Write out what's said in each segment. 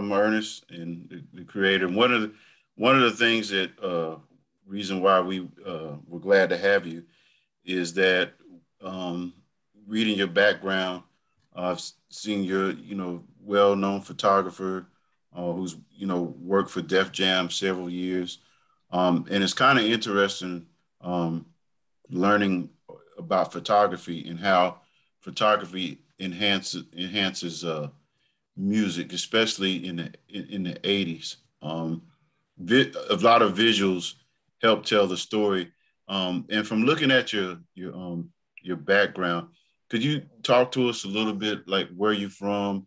I'm Ernest and the, the creator. One of the one of the things that uh, reason why we uh, we're glad to have you is that um, reading your background, I've seen your you know well-known photographer uh, who's you know worked for Def Jam several years, um, and it's kind of interesting um, learning about photography and how photography enhances enhances uh, music, especially in the in, in the eighties. Um, vi- a lot of visuals help tell the story. Um, and from looking at your your um, your background, could you talk to us a little bit, like where you're from,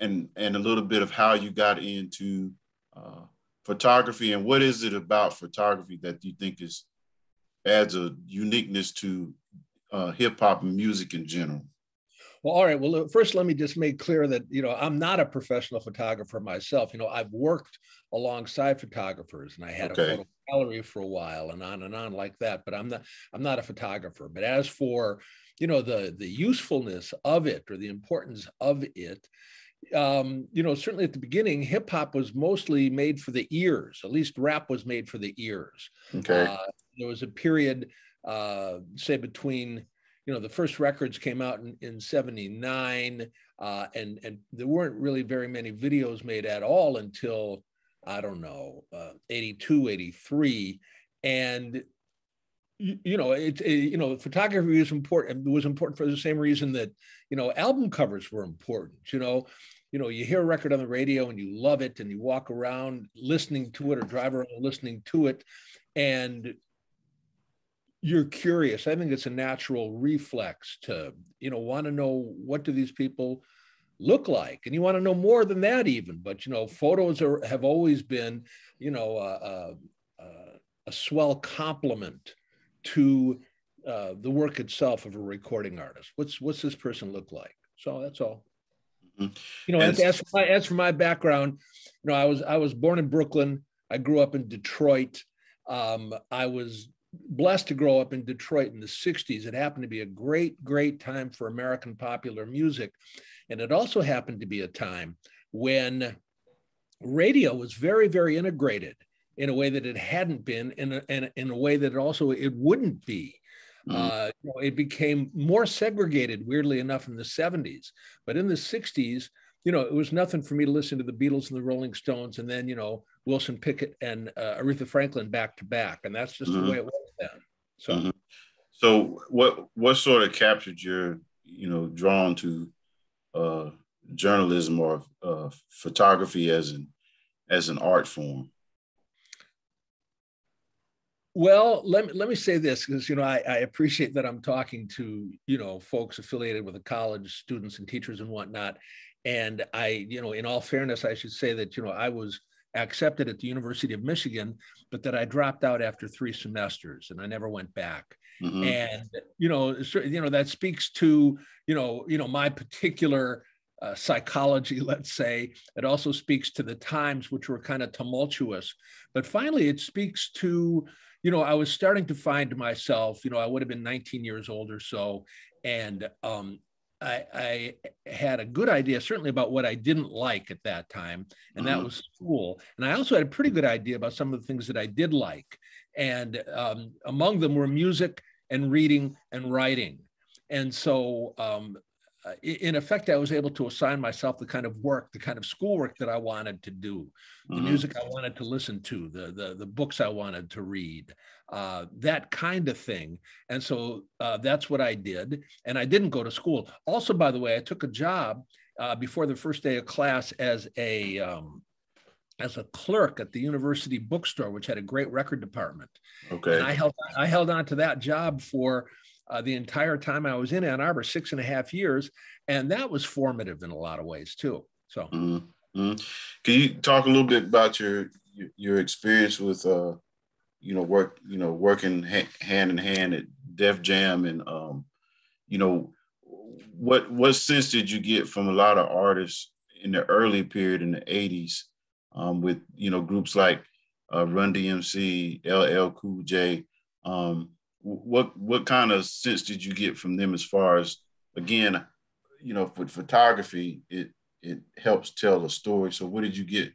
and and a little bit of how you got into uh, photography, and what is it about photography that you think is adds a uniqueness to uh, hip hop and music in general? Well, all right. Well, first, let me just make clear that you know I'm not a professional photographer myself. You know, I've worked alongside photographers, and I had okay. a photo gallery for a while, and on and on like that. But I'm not I'm not a photographer. But as for you know the the usefulness of it or the importance of it, um, you know, certainly at the beginning, hip hop was mostly made for the ears. At least rap was made for the ears. Okay. Uh, there was a period, uh, say between you know the first records came out in, in 79 uh, and and there weren't really very many videos made at all until i don't know uh, 82 83 and you, you know it, it, you know photography was important It was important for the same reason that you know album covers were important you know? You know you hear a record on the radio and you love it and you walk around listening to it or drive around listening to it. And you're curious. I think it's a natural reflex to you know want to know what do these people look like? And you want to know more than that even. But you know photos are have always been you know uh, uh, a swell complement to uh, the work itself of a recording artist. What's what's this person look like? So that's all. Mm-hmm. you know as, as, for my, as for my background you know i was i was born in brooklyn. I grew up in detroit. Um, i was blessed to grow up in Detroit in the 60s. It happened to be a great, great time for American popular music. And it also happened to be a time when radio was very, very integrated in a way that it hadn't been, in a, in, in a way that it also it wouldn't be. Mm-hmm. Uh, you know, it became more segregated, weirdly enough, in the 70s. But in the 60s, you know, it was nothing for me to listen to the Beatles and the Rolling Stones and then, you know, Wilson Pickett and uh, Aretha Franklin back to back. And that's just mm-hmm. the way it was then. So, mm-hmm. so what, what sort of captured your, you know, drawn to uh, journalism or uh, photography as an, as an art form? Well, let me, let me say this because you know I, I, appreciate that I'm talking to you know folks affiliated with the college, students and teachers and whatnot, and I, you know, in all fairness, I should say that, you know, I was accepted at the University of Michigan, but that I dropped out after three semesters and I never went back. Mm-hmm. And, you know, you know, that speaks to, you know, you know, my particular uh, psychology, let's say. It also speaks to the times which were kind of tumultuous. But finally, it speaks to, you know, I was starting to find myself, you know, I would have been 19 years old or so. And um, I, I, had a good idea, certainly about what I didn't like at that time, and that mm-hmm. was school. And I also had a pretty good idea about some of the things that I did like. And um, among them were music and reading and writing. And so um, uh, in effect, I was able to assign myself the kind of work, the kind of schoolwork that I wanted to do, the mm-hmm. music I wanted to listen to, the, the, the books I wanted to read, uh, that kind of thing. And so uh, that's what I did. And I didn't go to school. Also, by the way, I took a job uh, before the first day of class as a um, as a clerk at the university bookstore, which had a great record department. Okay. And I held I held on to that job for uh, the entire time I was in Ann Arbor, six and a half years, and that was formative in a lot of ways too. So, mm-hmm. can you talk a little bit about your your experience with, uh, you know, work, you know, working ha- hand in hand at Def Jam, and um, you know, what what sense did you get from a lot of artists in the early period in the '80s, um, with you know groups like uh, Run DMC, LL Cool J, um, what what kind of sense did you get from them as far as again, you know, with photography, it it helps tell a story. So what did you get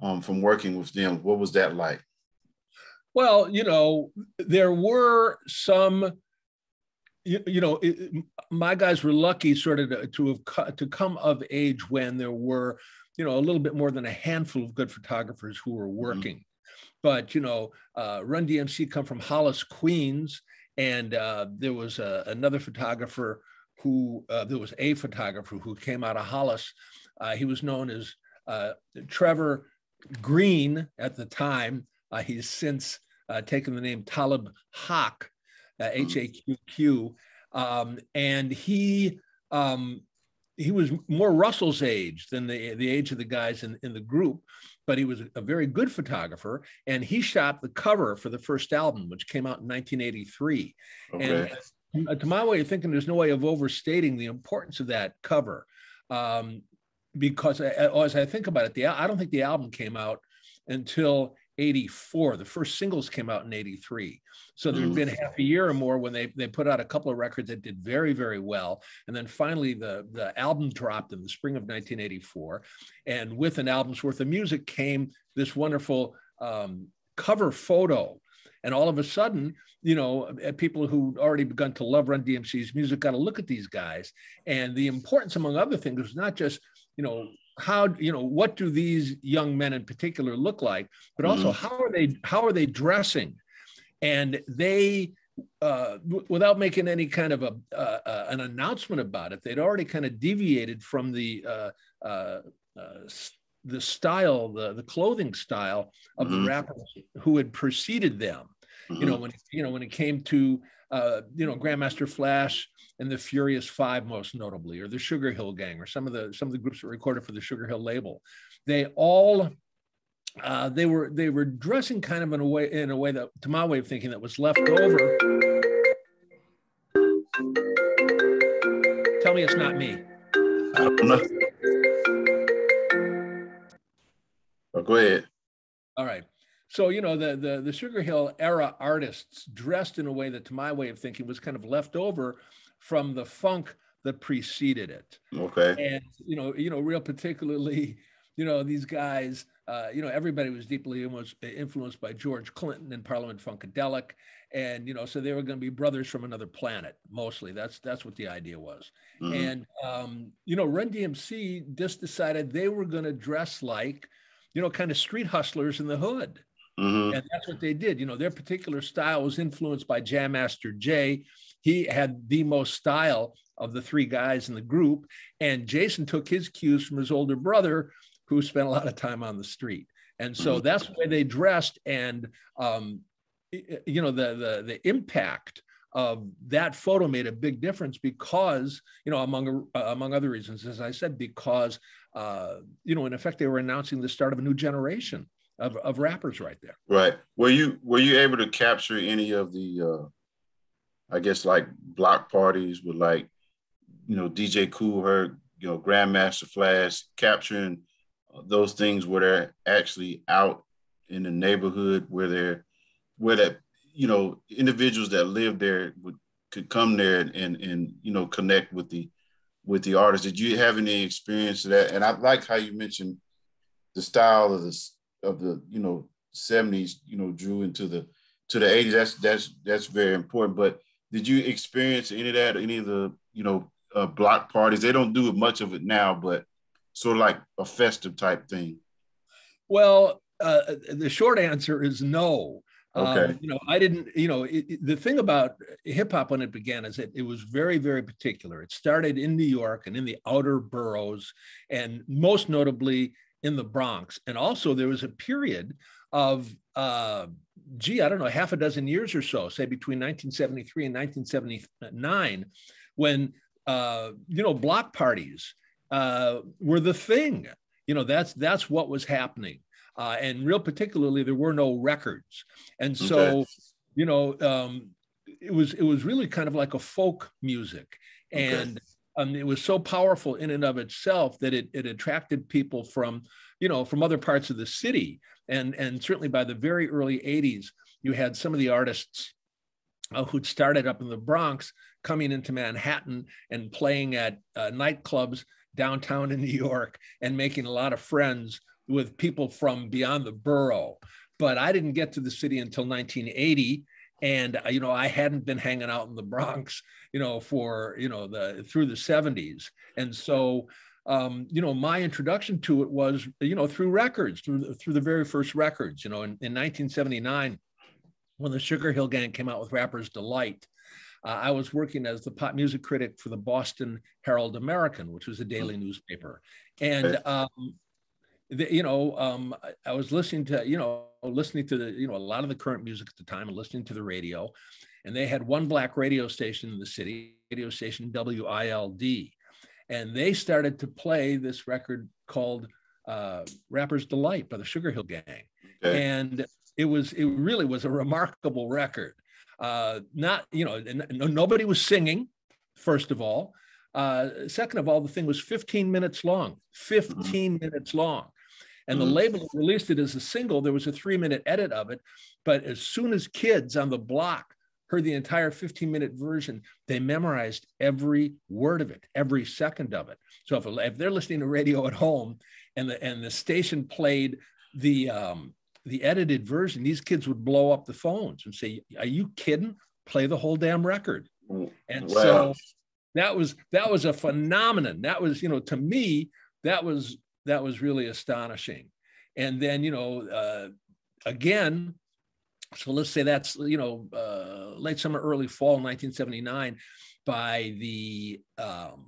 um, from working with them? What was that like? Well, you know, there were some you, you know, it, my guys were lucky sort of to, to have to come of age when there were, you know, a little bit more than a handful of good photographers who were mm-hmm. working. Mm-hmm. But you know, uh, Run DMC come from Hollis, Queens, and uh, there was a, another photographer who uh, there was a photographer who came out of Hollis. Uh, he was known as uh, Trevor Green at the time. Uh, he's since taken the name Talib Haqq, H A Q Q, um, and he um, he was more Russell's age than the the age of the guys in, in the group, but he was a very good photographer, and he shot the cover for the first album, which came out in 1983. Okay. And uh, to my way of thinking, there's no way of overstating the importance of that cover, um, because uh, as I think about it, the I don't think the album came out until 84. The first singles came out in 83. So there'd been half a year or more when they, they put out a couple of records that did very, very well. And then finally the, the album dropped in the spring of 1984. And with an album's worth of music came this wonderful um, cover photo. And all of a sudden, you know, people who already begun to love Run DMC's music got to look at these guys. And the importance, among other things, was not just, you know, how you know what do these young men in particular look like but also mm-hmm. how are they how are they dressing and they uh, w- without making any kind of a uh, uh, an announcement about it they'd already kind of deviated from the uh, uh, uh, the style the the clothing style of mm-hmm. the rappers who had preceded them mm-hmm. you know when you know when it came to you know grandmaster flash and the Furious Five, most notably, or the Sugar Hill Gang, or some of the some of the groups that recorded for the Sugar Hill label. They all uh, they were they were dressing kind of in a way in a way that, to my way of thinking, that was left over. Tell me it's not me. Oh, go ahead. All right. So you know the the the Sugar Hill era artists dressed in a way that, to my way of thinking, was kind of left over from the funk that preceded it. Okay. And you know, you know, real particularly, you know, these guys, uh, you know, everybody was deeply influenced by George Clinton and Parliament Funkadelic, and you know, so they were going to be brothers from another planet. Mostly, that's that's what the idea was. Mm-hmm. And um, you know, Run DMC just decided they were going to dress like, you know, kind of street hustlers in the hood. Mm-hmm. And that's what they did. You know, their particular style was influenced by Jam Master Jay, he had the most style of the three guys in the group. And Jason took his cues from his older brother, who spent a lot of time on the street. And so mm-hmm. that's the way they dressed. And, um, you know, the, the, the impact of that photo made a big difference because, you know, among, uh, among other reasons, as I said, because, uh, you know, in effect, they were announcing the start of a new generation of, of rappers right there. Right. Were you, were you able to capture any of the, uh I guess like block parties with like, you know, DJ Kool Herc, you know, Grandmaster Flash, capturing those things where they're actually out in the neighborhood where they're where that you know individuals that live there would could come there and and, and you know connect with the with the artists. Did you have any experience of that? And I like how you mentioned the style of the of the you know 70s, you know, drew into the to the 80s. That's that's that's very important. But did you experience any of that? Any of the you know uh, block parties? They don't do much of it now, but sort of like a festive type thing. Well, uh, the short answer is no. Okay. Um, you know, I didn't. You know, it, it, the thing about hip hop when it began is that it was very, very particular. It started in New York and in the outer boroughs, and most notably in the Bronx. And also, there was a period of uh, gee, I don't know, half a dozen years or so, say between 1973 and 1979, when, uh, you know, block parties uh, were the thing. You know, that's that's what was happening. Uh, and real particularly, there were no records. And so, okay. you know, um, it was it was really kind of like a folk music. And okay. um, it was so powerful in and of itself that it, it attracted people from, you know, from other parts of the city and and certainly by the very early 80s you had some of the artists uh, who'd started up in the bronx coming into manhattan and playing at uh, nightclubs downtown in New York and making a lot of friends with people from beyond the borough. But I didn't get to the city until 1980 and uh, you know i hadn't been hanging out in the bronx you know for you know the through the 70s and so um, you know my introduction to it was you know through records through the, through the very first records you know in, in 1979 when the sugar hill gang came out with rapper's delight uh, I was working as the pop music critic for the Boston Herald American, which was a daily mm. newspaper. And, um, the, you know, um, I, I was listening to, you know, listening to the, you know, a lot of the current music at the time and listening to the radio. And they had one black radio station in the city, radio station WILD. And they started to play this record called uh, Rapper's Delight by the Sugar Hill Gang. Okay. And it was, it really was a remarkable record. Uh, not, you know, nobody was singing, first of all. Uh, second of all, the thing was 15 minutes long, 15 mm-hmm. minutes long. And mm-hmm. the label released it as a single. There was a three minute edit of it. But as soon as kids on the block heard the entire 15 minute version, they memorized every word of it, every second of it. So if, if they're listening to radio at home and the, and the station played the, um, the edited version, these kids would blow up the phones and say, "Are you kidding? Play the whole damn record." And wow. so that was that was a phenomenon. That was, you know, to me, that was that was really astonishing. And then, you know, uh, again, so let's say that's you know uh, late summer, early fall, 1979. By the um,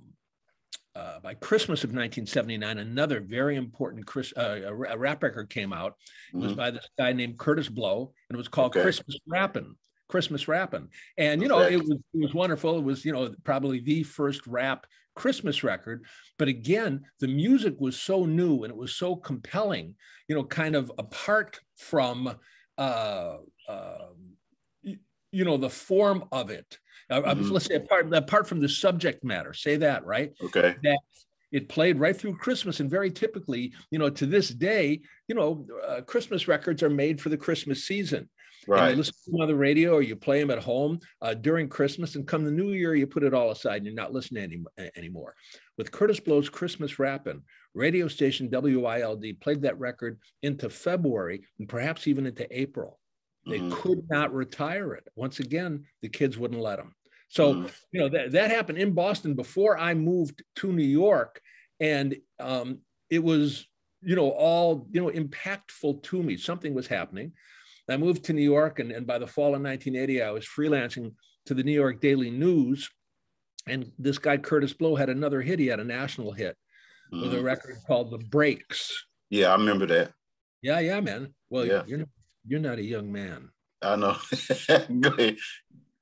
uh, by Christmas of 1979, another very important Chris, uh, a rap record came out. It was mm-hmm. by this guy named Kurtis Blow, and it was called okay. Christmas Rappin'. Christmas Rappin', and you know it was it was wonderful. It was you know probably the first rap Christmas record, but again the music was so new and it was so compelling. You know, kind of apart from uh, uh, you know the form of it. Uh, uh, mm-hmm. let's say apart, apart from the subject matter say that right? Okay. That it played right through christmas and very typically you know to this day you know uh, christmas records are made for the christmas season. Right and you listen to them on the radio or you play them at home uh, during christmas and come the new year you put it all aside and you're not listening any, anymore. With kurtis blow's christmas rapping radio station wild played that record into february and perhaps even into april they mm-hmm. could not retire it. Once again, the kids wouldn't let them. So, mm-hmm. you know, that, that happened in Boston before I moved to New York. And um, it was, you know, all, you know, impactful to me. Something was happening. I moved to New York, and, and by the fall of 1980, I was freelancing to the New York Daily News. And this guy, Kurtis Blow, had another hit. He had a national hit mm-hmm. with a mm-hmm. record called The Breaks. Yeah, I remember that. Yeah, yeah, man. Well, yeah. you're you're not a young man. I know.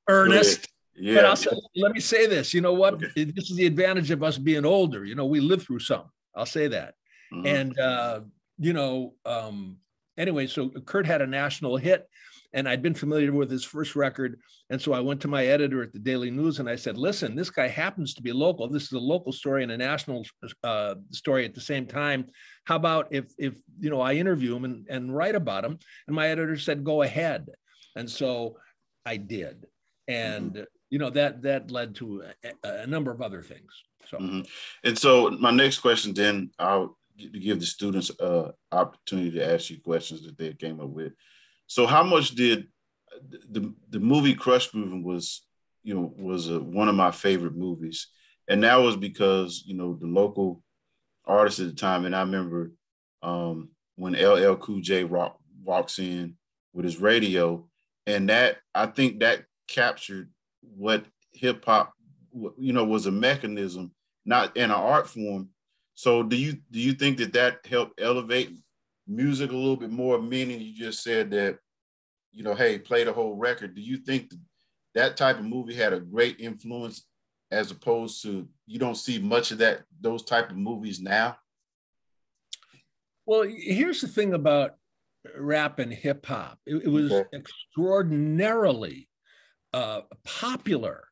Ernest. Yeah. But let me say this. You know what? Okay. This is the advantage of us being older. You know, we lived through some. I'll say that. Mm-hmm. And uh, you know, um, anyway, so Kurt had a national hit, and I'd been familiar with his first record. And so I went to my editor at the Daily News and I said, listen, this guy happens to be local. This is a local story and a national uh, story at the same time. How about if, if you know, I interview him and, and write about him? And my editor said, go ahead. And so I did. And, mm-hmm. you know, that, that led to a, a number of other things. So, mm-hmm. and so my next question, then I'll give the students uh opportunity to ask you questions that they came up with. So how much did the the movie Krush Groovin was you know was a, one of my favorite movies, and that was because you know the local artist at the time, and I remember um, when LL Cool J rock, walks in with his radio, and that I think that captured what hip hop you know was a mechanism, not in an art form. So do you do you think that that helped elevate music a little bit more, meaning you just said that, you know, hey, play the whole record. Do you think that type of movie had a great influence as opposed to you don't see much of that, those type of movies now? Well, here's the thing about rap and hip hop. It, it, was okay. extraordinarily uh, popular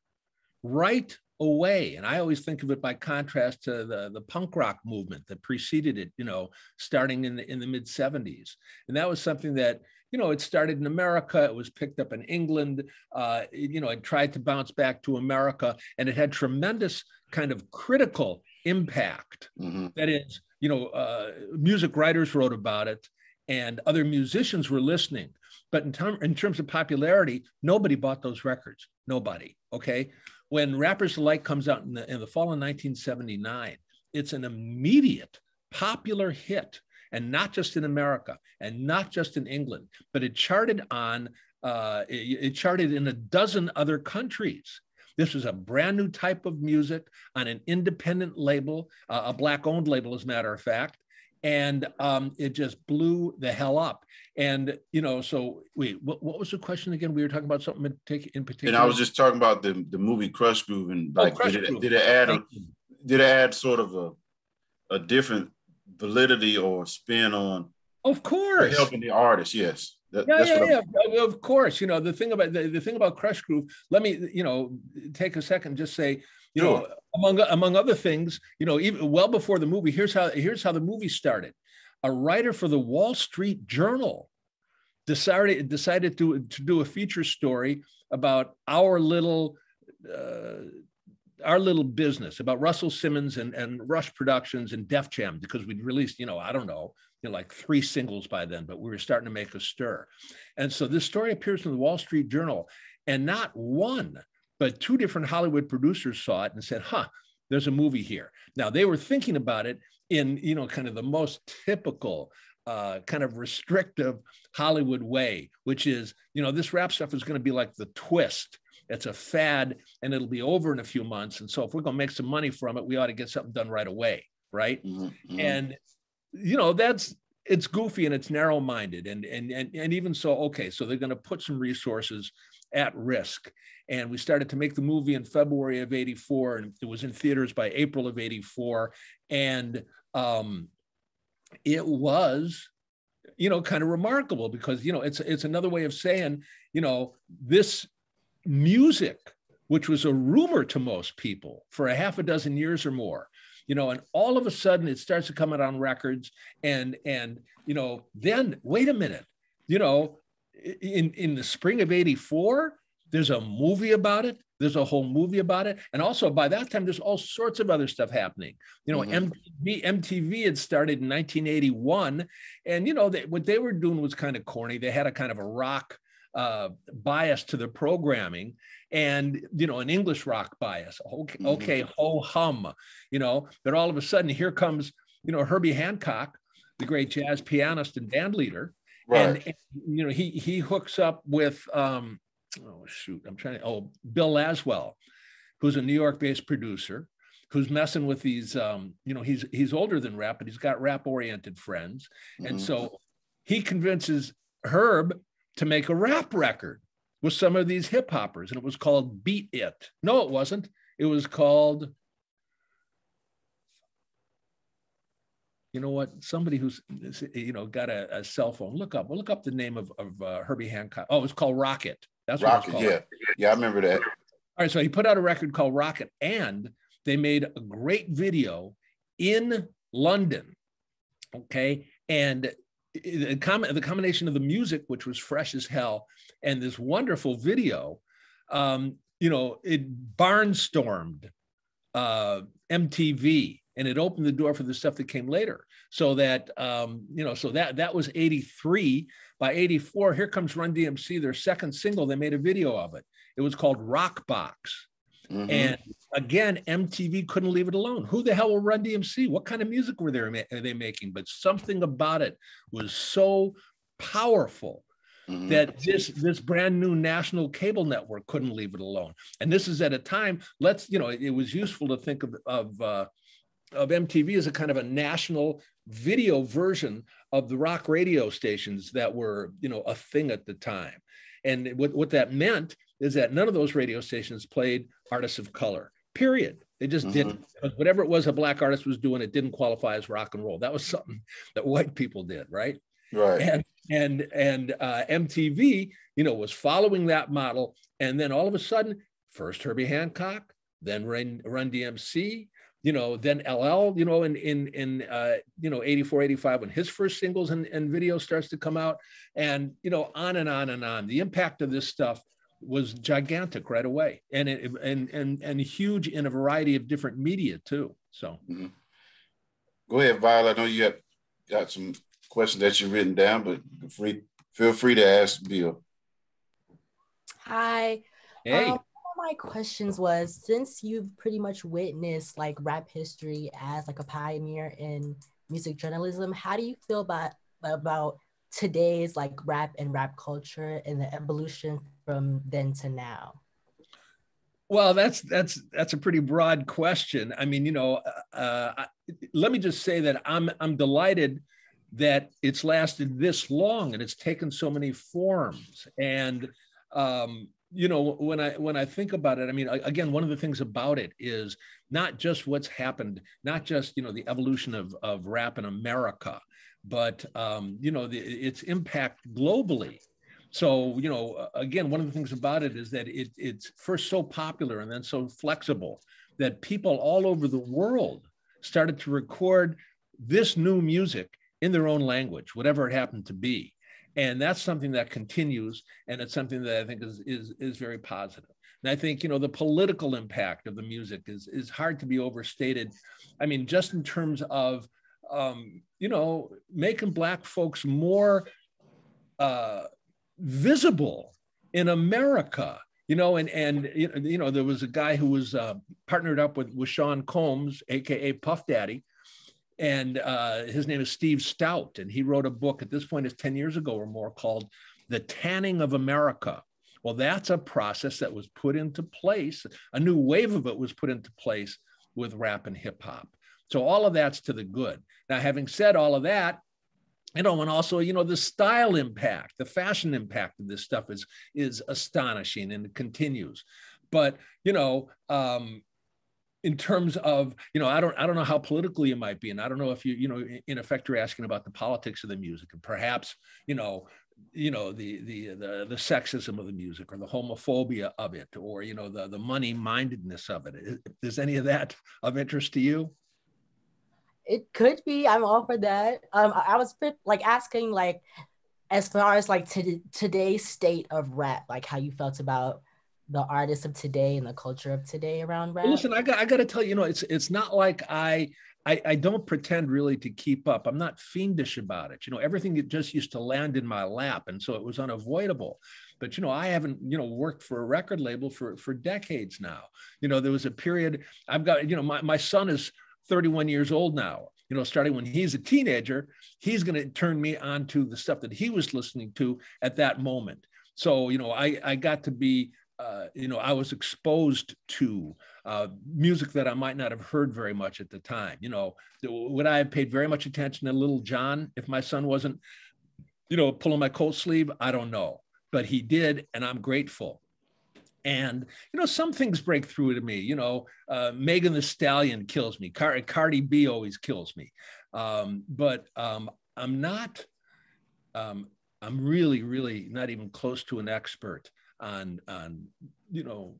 right away. And I always think of it by contrast to the, the punk rock movement that preceded it, you know, starting in the, in the mid 70s. And that was something that, you know, it started in America, it was picked up in England, uh, you know, it tried to bounce back to America, and it had tremendous kind of critical impact. Mm-hmm. That is, you know, uh, music writers wrote about it and other musicians were listening. But in, term, in terms of popularity, nobody bought those records. Nobody. Okay. When Rappers Delight comes out in the, in the fall of 1979, it's an immediate popular hit and not just in America and not just in England, but it charted on, uh, it, it charted in a dozen other countries. This was a brand new type of music on an independent label, uh, a black owned label, as a matter of fact. And um, it just blew the hell up. And, you know, so wait, what, what was the question again? We were talking about something in particular. And I was just talking about the, the movie Krush Groove and oh, like, oh, did, it, did it add, a, did it add sort of a, a different validity or spin on of course helping the artist yes that, yeah, yeah, yeah. Of course, you know the thing about the, the thing about Krush Groove. Let me, you know, take a second. and Just say, you sure. know, among among other things, you know, even well before the movie. Here's how here's how the movie started. A writer for the Wall Street Journal decided decided to to do a feature story about our little uh, our little business about Russell Simmons and, and Rush Productions and Def Jam because we'd released, you know, I don't know, you know, like three singles by then, but we were starting to make a stir. And so this story appears in the Wall Street Journal, and not one, but two different Hollywood producers saw it and said, huh, there's a movie here. Now they were thinking about it in, you know, kind of the most typical uh, kind of restrictive Hollywood way, which is, you know, this rap stuff is going to be like the twist it's a fad and it'll be over in a few months. And so if we're going to make some money from it, we ought to get something done right away. Right. Mm-hmm. And, you know, that's, it's goofy and it's narrow minded. And, and, and, and even so, okay, so they're going to put some resources at risk. And we started to make the movie in February of 84 and it was in theaters by April of 84. And um, it was you know kind of remarkable because you know it's it's another way of saying you know this music, which was a rumor to most people for a half a dozen years or more, you know, and all of a sudden it starts to come out on records and and you know, then wait a minute, you know, in in the spring of 84, there's a movie about it. There's a whole movie about it. And also by that time, there's all sorts of other stuff happening. You know, mm-hmm. MTV, MTV had started in 1981. And, you know, they, what they were doing was kind of corny. They had a kind of a rock uh, bias to the programming and you know an english rock bias okay, mm-hmm. okay ho hum you know but all of a sudden here comes you know herbie hancock the great jazz pianist and band leader right. and, and you know he he hooks up with um oh shoot i'm trying to oh bill laswell who's a new york based producer who's messing with these um you know he's he's older than rap but he's got rap oriented friends mm-hmm. and so he convinces herb to make a rap record with some of these hip hoppers, and it was called Beat It. No, it wasn't. It was called, you know what? Somebody who's, you know, got a, a cell phone. Look up, look up the name of, of uh, Herbie Hancock. Oh, it was called Rockit. That's what Rockit, Yeah, yeah, I remember that. All right, so he put out a record called Rockit, and they made a great video in London. Okay, and the, com- the combination of the music, which was fresh as hell, and this wonderful video, um, you know, it barnstormed uh, MTV and it opened the door for the stuff that came later. So that um, you know, so that that was 83. By 84, here comes Run DMC, their second single. They made a video of it. It was called Rock Box. Mm-hmm. And again, MTV couldn't leave it alone. Who the hell will run DMC? What kind of music were they, are they making? But something about it was so powerful mm-hmm. that this this brand new national cable network couldn't leave it alone. And this is at a time. Let's you know, it, it was useful to think of of uh, of MTV as a kind of a national video version of the rock radio stations that were you know a thing at the time. And what, what that meant is that none of those radio stations played artists of color, period. They just mm-hmm. didn't. Whatever it was a black artist was doing, it didn't qualify as rock and roll. That was something that white people did, right? Right. And and and uh, MTV, you know, was following that model, and then all of a sudden, first Herbie Hancock, then Run, Run DMC, you know, then LL, you know, in in in uh, you know 84, 85, when his first singles and, and video starts to come out, and you know, on and on and on. The impact of this stuff was gigantic right away and it, and and and huge in a variety of different media too So, mm-hmm. go ahead, Violet. I know you have got some questions that you've written down, but free, feel free to ask Bill. Hi. Hey. Um, my questions was since you've pretty much witnessed like rap history as like a pioneer in music journalism, how do you feel about about today's like rap and rap culture and the evolution from then to now? Well, that's that's that's a pretty broad question. I mean, you know, uh, let me just say that I'm I'm delighted that it's lasted this long and it's taken so many forms. And um, you know, when I when I think about it, I mean, again, one of the things about it is not just what's happened, not just you know the evolution of of rap in America, but um, you know the, its impact globally so you know again one of the things about it is that it, it's first so popular and then so flexible that people all over the world started to record this new music in their own language whatever it happened to be. And that's something that continues and it's something that i think is is, is very positive. And i think you know the political impact of the music is is hard to be overstated. I mean just in terms of um, you know making black folks more uh, visible in America. You know, and and you know, there was a guy who was uh, partnered up with with Sean Combs, aka Puff Daddy, and uh, his name is Steve Stoute, and he wrote a book at this point is ten years ago or more called "The Tanning of America." Well, that's a process that was put into place. A new wave of it was put into place with rap and hip hop. So all of that's to the good. Now, having said all of that, you know, and also, you know, the style impact, the fashion impact of this stuff is is astonishing and it continues. But you know, um, in terms of, you know, I don't I don't know how political you might be, and I don't know if you, you know, in effect, you're asking about the politics of the music, and perhaps, you know, you know the the the the sexism of the music or the homophobia of it or you know the the money mindedness of it is any of that of interest to you it could be. I'm all for that. Um, I was like asking like, as far as like to, today's state of rap, like how you felt about the artists of today and the culture of today around rap. Listen, I got I got to tell you, you know, it's it's not like I, I I don't pretend really to keep up. I'm not fiendish about it. You know, everything just used to land in my lap, and so it was unavoidable. But you know, I haven't you know worked for a record label for for decades now. You know, there was a period. I've got you know my my son is 31 years old now. You know, starting when he's a teenager, he's going to turn me on to the stuff that he was listening to at that moment. So, you know, I, I got to be, uh, you know, I was exposed to uh, music that I might not have heard very much at the time. You know, would I have paid very much attention to Lil Jon if my son wasn't, you know, pulling my coat sleeve? I don't know, but he did, and I'm grateful. And you know, some things break through to me. You know, uh, Megan Thee Stallion kills me. Car- Cardi B always kills me. Um, but um, I'm not. Um, I'm really, really not even close to an expert on on you know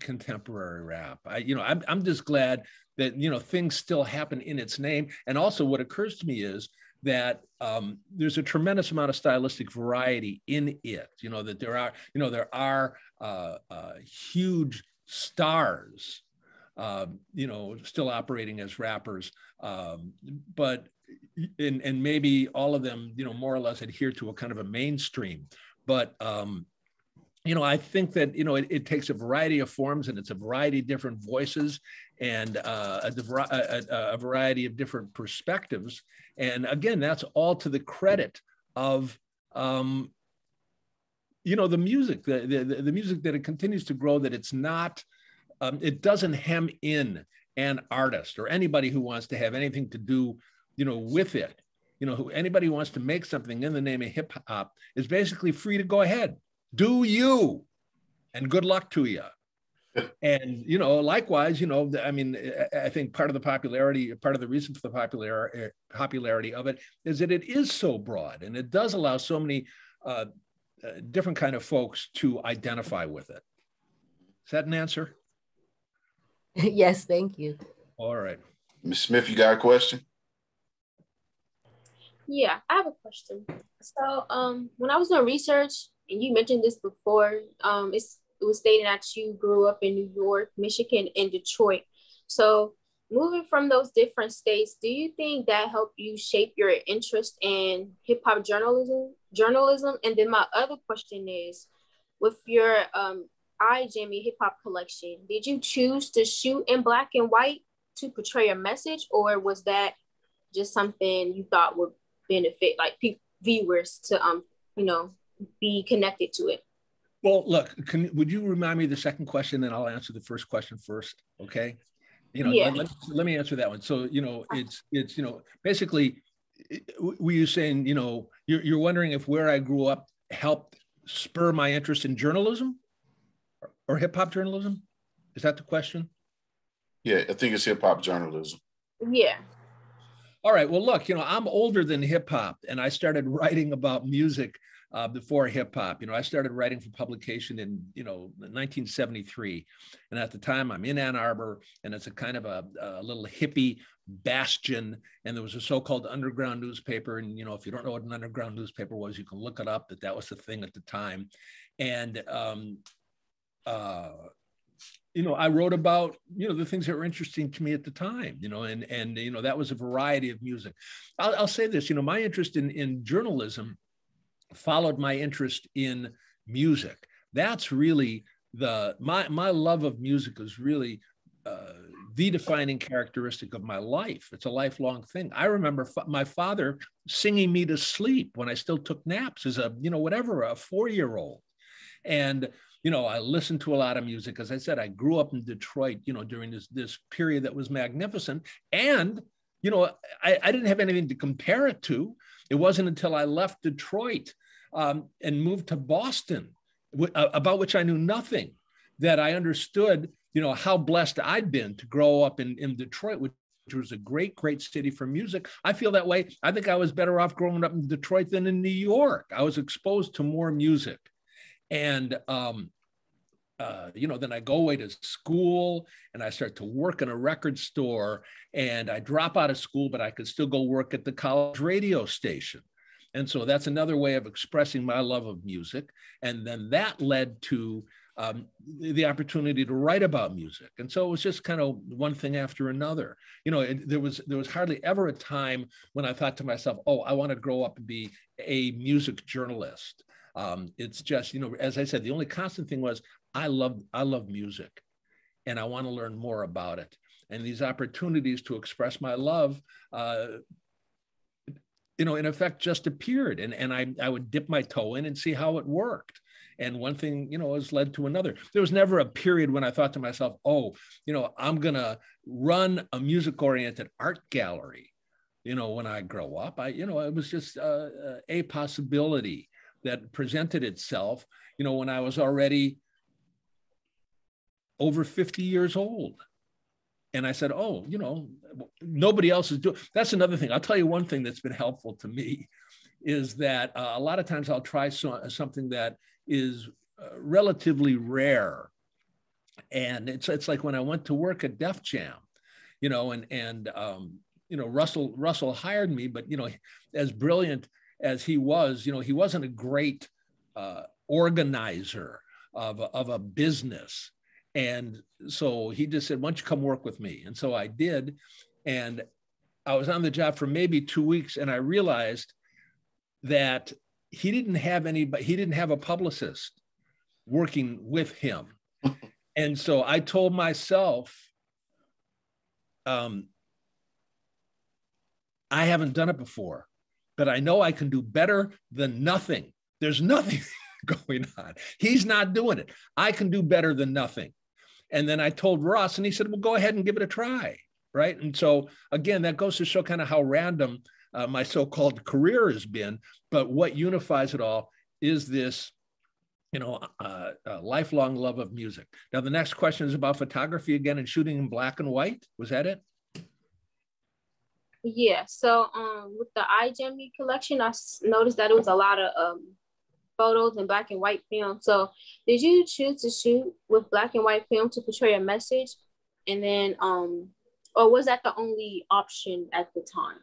contemporary rap. I you know I'm I'm just glad that you know things still happen in its name. And also, what occurs to me is that um, there's a tremendous amount of stylistic variety in it. You know that there are, you know, there are uh, uh, huge stars, uh, you know, still operating as rappers, um, but and and maybe all of them, you know, more or less adhere to a kind of a mainstream. But um, you know, I think that you know it, it, takes a variety of forms and it's a variety of different voices and uh, a, a, a, variety of different perspectives. And again, that's all to the credit of um, you know the music, the, the the music that it continues to grow. That it's not, um, it doesn't hem in an artist or anybody who wants to have anything to do, you know, with it. You know, who anybody who wants to make something in the name of hip hop is basically free to go ahead do you and good luck to you and you know likewise you know i mean i think part of the popularity part of the reason for the popularity popularity of it is that it is so broad and it does allow so many uh, uh, different kind of folks to identify with it. Is that an answer? Yes thank you. All right. Ms smith you got a question? Yeah i have a question. So um when i was doing research and you mentioned this before. Um, it's it was stated that you grew up in New York, Michigan, and Detroit. So moving from those different states, do you think that helped you shape your interest in hip hop journalism? Journalism, and then my other question is, with your um, Eyejammie hip hop collection, did you choose to shoot in black and white to portray a message, or was that just something you thought would benefit like pe- viewers to um you know be connected to it? Well, look, can, would you remind me the second question, and I'll answer the first question first, okay? You know, Yeah. let, let me answer that one. So, you know, uh-huh. it's it's you know basically, it- were you saying you know you're you're wondering if where I grew up helped spur my interest in journalism or, or hip hop journalism? Is that the question? Yeah, I think it's hip hop journalism. Yeah. All right. Well, look, you know, I'm older than hip hop, and I started writing about music uh, before hip hop. You know, I started writing for publication in, you know, 1973. And at the time, I'm in Ann Arbor, and it's a kind of a, a little hippie bastion. And there was a so called underground newspaper. And, you know, if you don't know what an underground newspaper was, you can look it up, that that was the thing at the time. And, um, uh, you know, I wrote about, you know, the things that were interesting to me at the time, you know, and, and, you know, that was a variety of music. I'll, I'll say this, you know, my interest in, in journalism followed my interest in music. That's really the, my, my love of music is really uh, the defining characteristic of my life. It's a lifelong thing. I remember my father singing me to sleep when I still took naps as a, you know, whatever, a four-year-old. And you know, I listened to a lot of music. As I said, I grew up in Detroit, you know, during this this period that was magnificent. And, you know, I, I didn't have anything to compare it to. It wasn't until I left Detroit um, and moved to Boston, w- uh, about which I knew nothing, that I understood, you know, how blessed I'd been to grow up in, in Detroit, which which was a great, great city for music. I feel that way. I think I was better off growing up in Detroit than in New York. I was exposed to more music. And um, uh, you know, then I go away to school and I start to work in a record store and I drop out of school, but I could still go work at the college radio station. And so that's another way of expressing my love of music. And then that led to um, the opportunity to write about music. And so it was just kind of one thing after another. You know, it, there was there was hardly ever a time when I thought to myself, "Oh, I want to grow up and be a music journalist." Um, it's just, you know, as I said, the only constant thing was I love I love music, and I want to learn more about it. And these opportunities to express my love, uh, you know, in effect, just appeared, and and I I would dip my toe in and see how it worked. And one thing, you know, has led to another. There was never a period when I thought to myself, "Oh, you know, I'm gonna run a music-oriented art gallery." You know, when I grow up, I, you know, it was just uh, a possibility that presented itself. You know, when I was already over 50 years old. And I said, oh, you know, nobody else is doing. That's another thing. I'll tell you one thing that's been helpful to me is that uh, a lot of times I'll try so, something that is uh, relatively rare. And it's, it's like when I went to work at Def Jam, you know, and, and, um, you know, Russell, Russell hired me, but, you know, as brilliant as he was, you know, he wasn't a great uh, organizer of a, of a business. And so he just said, why don't you come work with me? And so I did. And I was on the job for maybe two weeks and I realized that he didn't have anybody, he didn't have a publicist working with him. and so I told myself, um, I haven't done it before, but I know I can do better than nothing. There's nothing going on. He's not doing it. I can do better than nothing. And then I told Russ, and he said, Well, go ahead and give it a try. Right. And so, again, that goes to show kind of how random uh, my so called career has been. But what unifies it all is this. You know, uh, uh, lifelong love of music. Now, the next question is about photography again and shooting in black and white. Was that it? Yeah. So um, with the Eyejammie collection, I noticed that it was a lot of um, photos in black and white film. So did you choose to shoot with black and white film to portray a message? And then, um, or was that the only option at the time?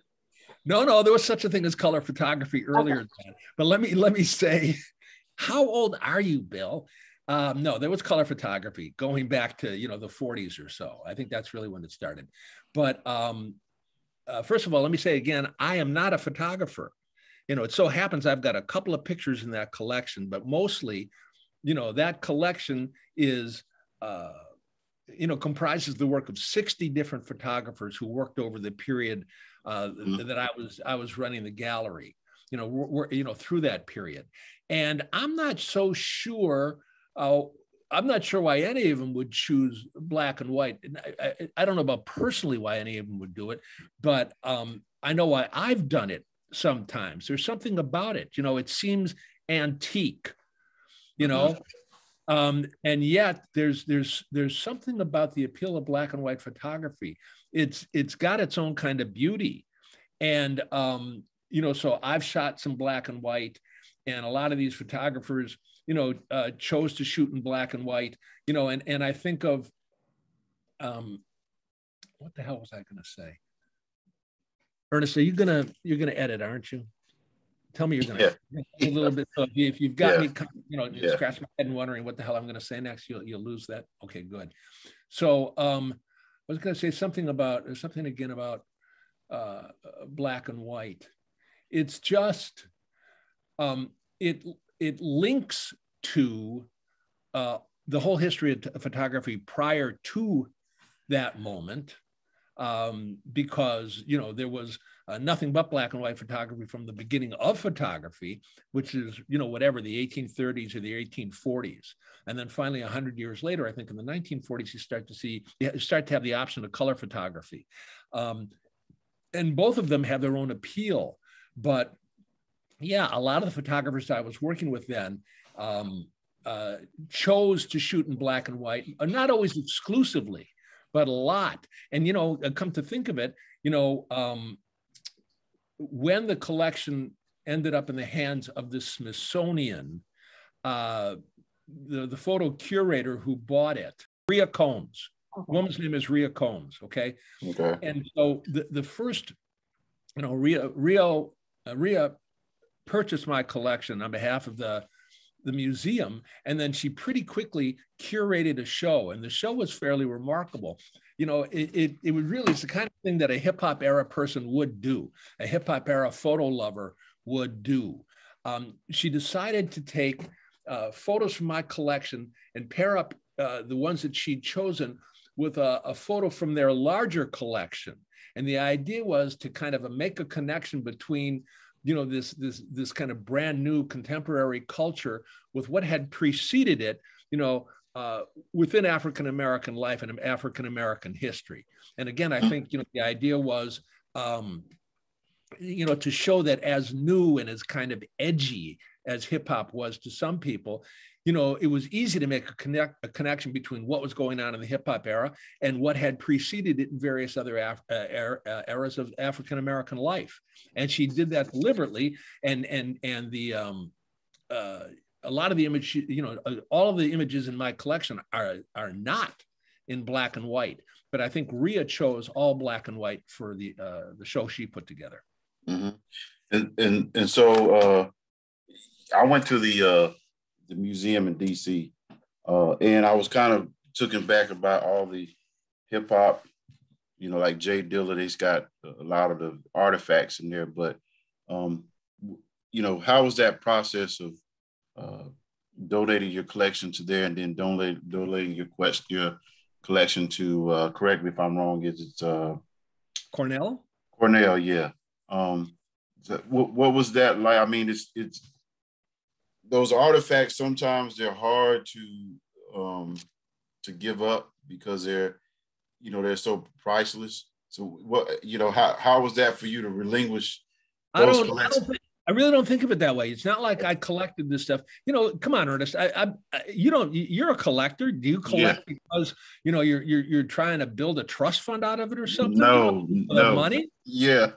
No, no, there was such a thing as color photography earlier. than. But let me let me say, how old are you, Bill? Um, no, there was color photography going back to you know the 40s or so. I think that's really when it started. But um, uh, first of all, let me say again, I am not a photographer. You know, it so happens I've got a couple of pictures in that collection, but mostly, you know, that collection is. Uh, you know, comprises the work of 60 different photographers who worked over the period uh, mm-hmm. that I was I was running the gallery. You know, we're, you know through that period, and I'm not so sure. Uh, I'm not sure why any of them would choose black and white. I, I, I, don't know about personally why any of them would do it, but um, I know why I've done it sometimes. There's something about it. You know, it seems antique. You know, mm-hmm. Um, and yet there's there's there's something about the appeal of black and white photography. It's it's got its own kind of beauty, and um, you know, so I've shot some black and white, and a lot of these photographers, you know, uh, chose to shoot in black and white. You know, and and I think of, um, what the hell was I going to say? Ernest, are you gonna you're gonna edit, aren't you? Tell me you're going to yeah. a little bit. So if you've got yeah. me, you know, yeah. scratch my head and wondering what the hell I'm going to say next, you'll you'll lose that. Okay, good. So um, I was going to say something about something again about uh, black and white. It's just um, it it links to uh, the whole history of photography prior to that moment um, because you know there was uh, nothing but black and white photography from the beginning of photography, which is you know whatever the 1830s or the 1840s, and then finally 100 years later, I think in the 1940s, you start to see you start to have the option of color photography, um, and both of them have their own appeal, but yeah, a lot of the photographers I was working with then. Um, uh, chose to shoot in black and white, uh, not always exclusively, but a lot. And you know, uh, come to think of it, you know, um, when the collection ended up in the hands of the Smithsonian, uh, the, the photo curator who bought it, Rhea Combs, woman's name is Rhea Combs, okay? Okay. And so the, the first, you know, Rhea, Rio, uh, Rhea purchased my collection on behalf of the the museum and then she pretty quickly curated a show and the show was fairly remarkable. You know it, it, it was really it's the kind of thing that a hip-hop era person would do. A hip-hop era photo lover would do. Um, she decided to take uh, photos from my collection and pair up uh, the ones that she'd chosen with a, a photo from their larger collection. And the idea was to kind of make a connection between you know this this this kind of brand new contemporary culture with what had preceded it you know uh, within African American life and African American history. And again, I mm. think you know the idea was um, you know to show that as new and as kind of edgy as hip hop was to some people, you know, it was easy to make a connect a connection between what was going on in the hip hop era and what had preceded it in various other Af- uh, er- uh, eras of African American life. And she did that deliberately. And and and the um, uh, a lot of the image, you know, uh, all of the images in my collection are are not in black and white. But I think Rhea chose all black and white for the uh, the show she put together. Mm-hmm. And and and so uh, I went to the uh, the museum in DC. Uh, and I was kind of taken back about all the hip hop, you know, like J Dilla, he's got a lot of the artifacts in there. But, um, you know, how was that process of uh, donating your collection to there and then donating, donating your quest, your collection to, uh, correct me if I'm wrong, is it uh, Cornell? Cornell, yeah. Um, what, what was that like? I mean, it's, it's, those artifacts sometimes they're hard to um, to give up because they're you know they're so priceless. So what you know how how was that for you to relinquish? I don't, I don't, think, I really don't think of it that way. It's not like I collected this stuff. You know, come on, Ernest. I, I, I you don't. You're a collector. Do you collect yeah. because you know you're you're you're trying to build a trust fund out of it or something? No, no money. Yeah,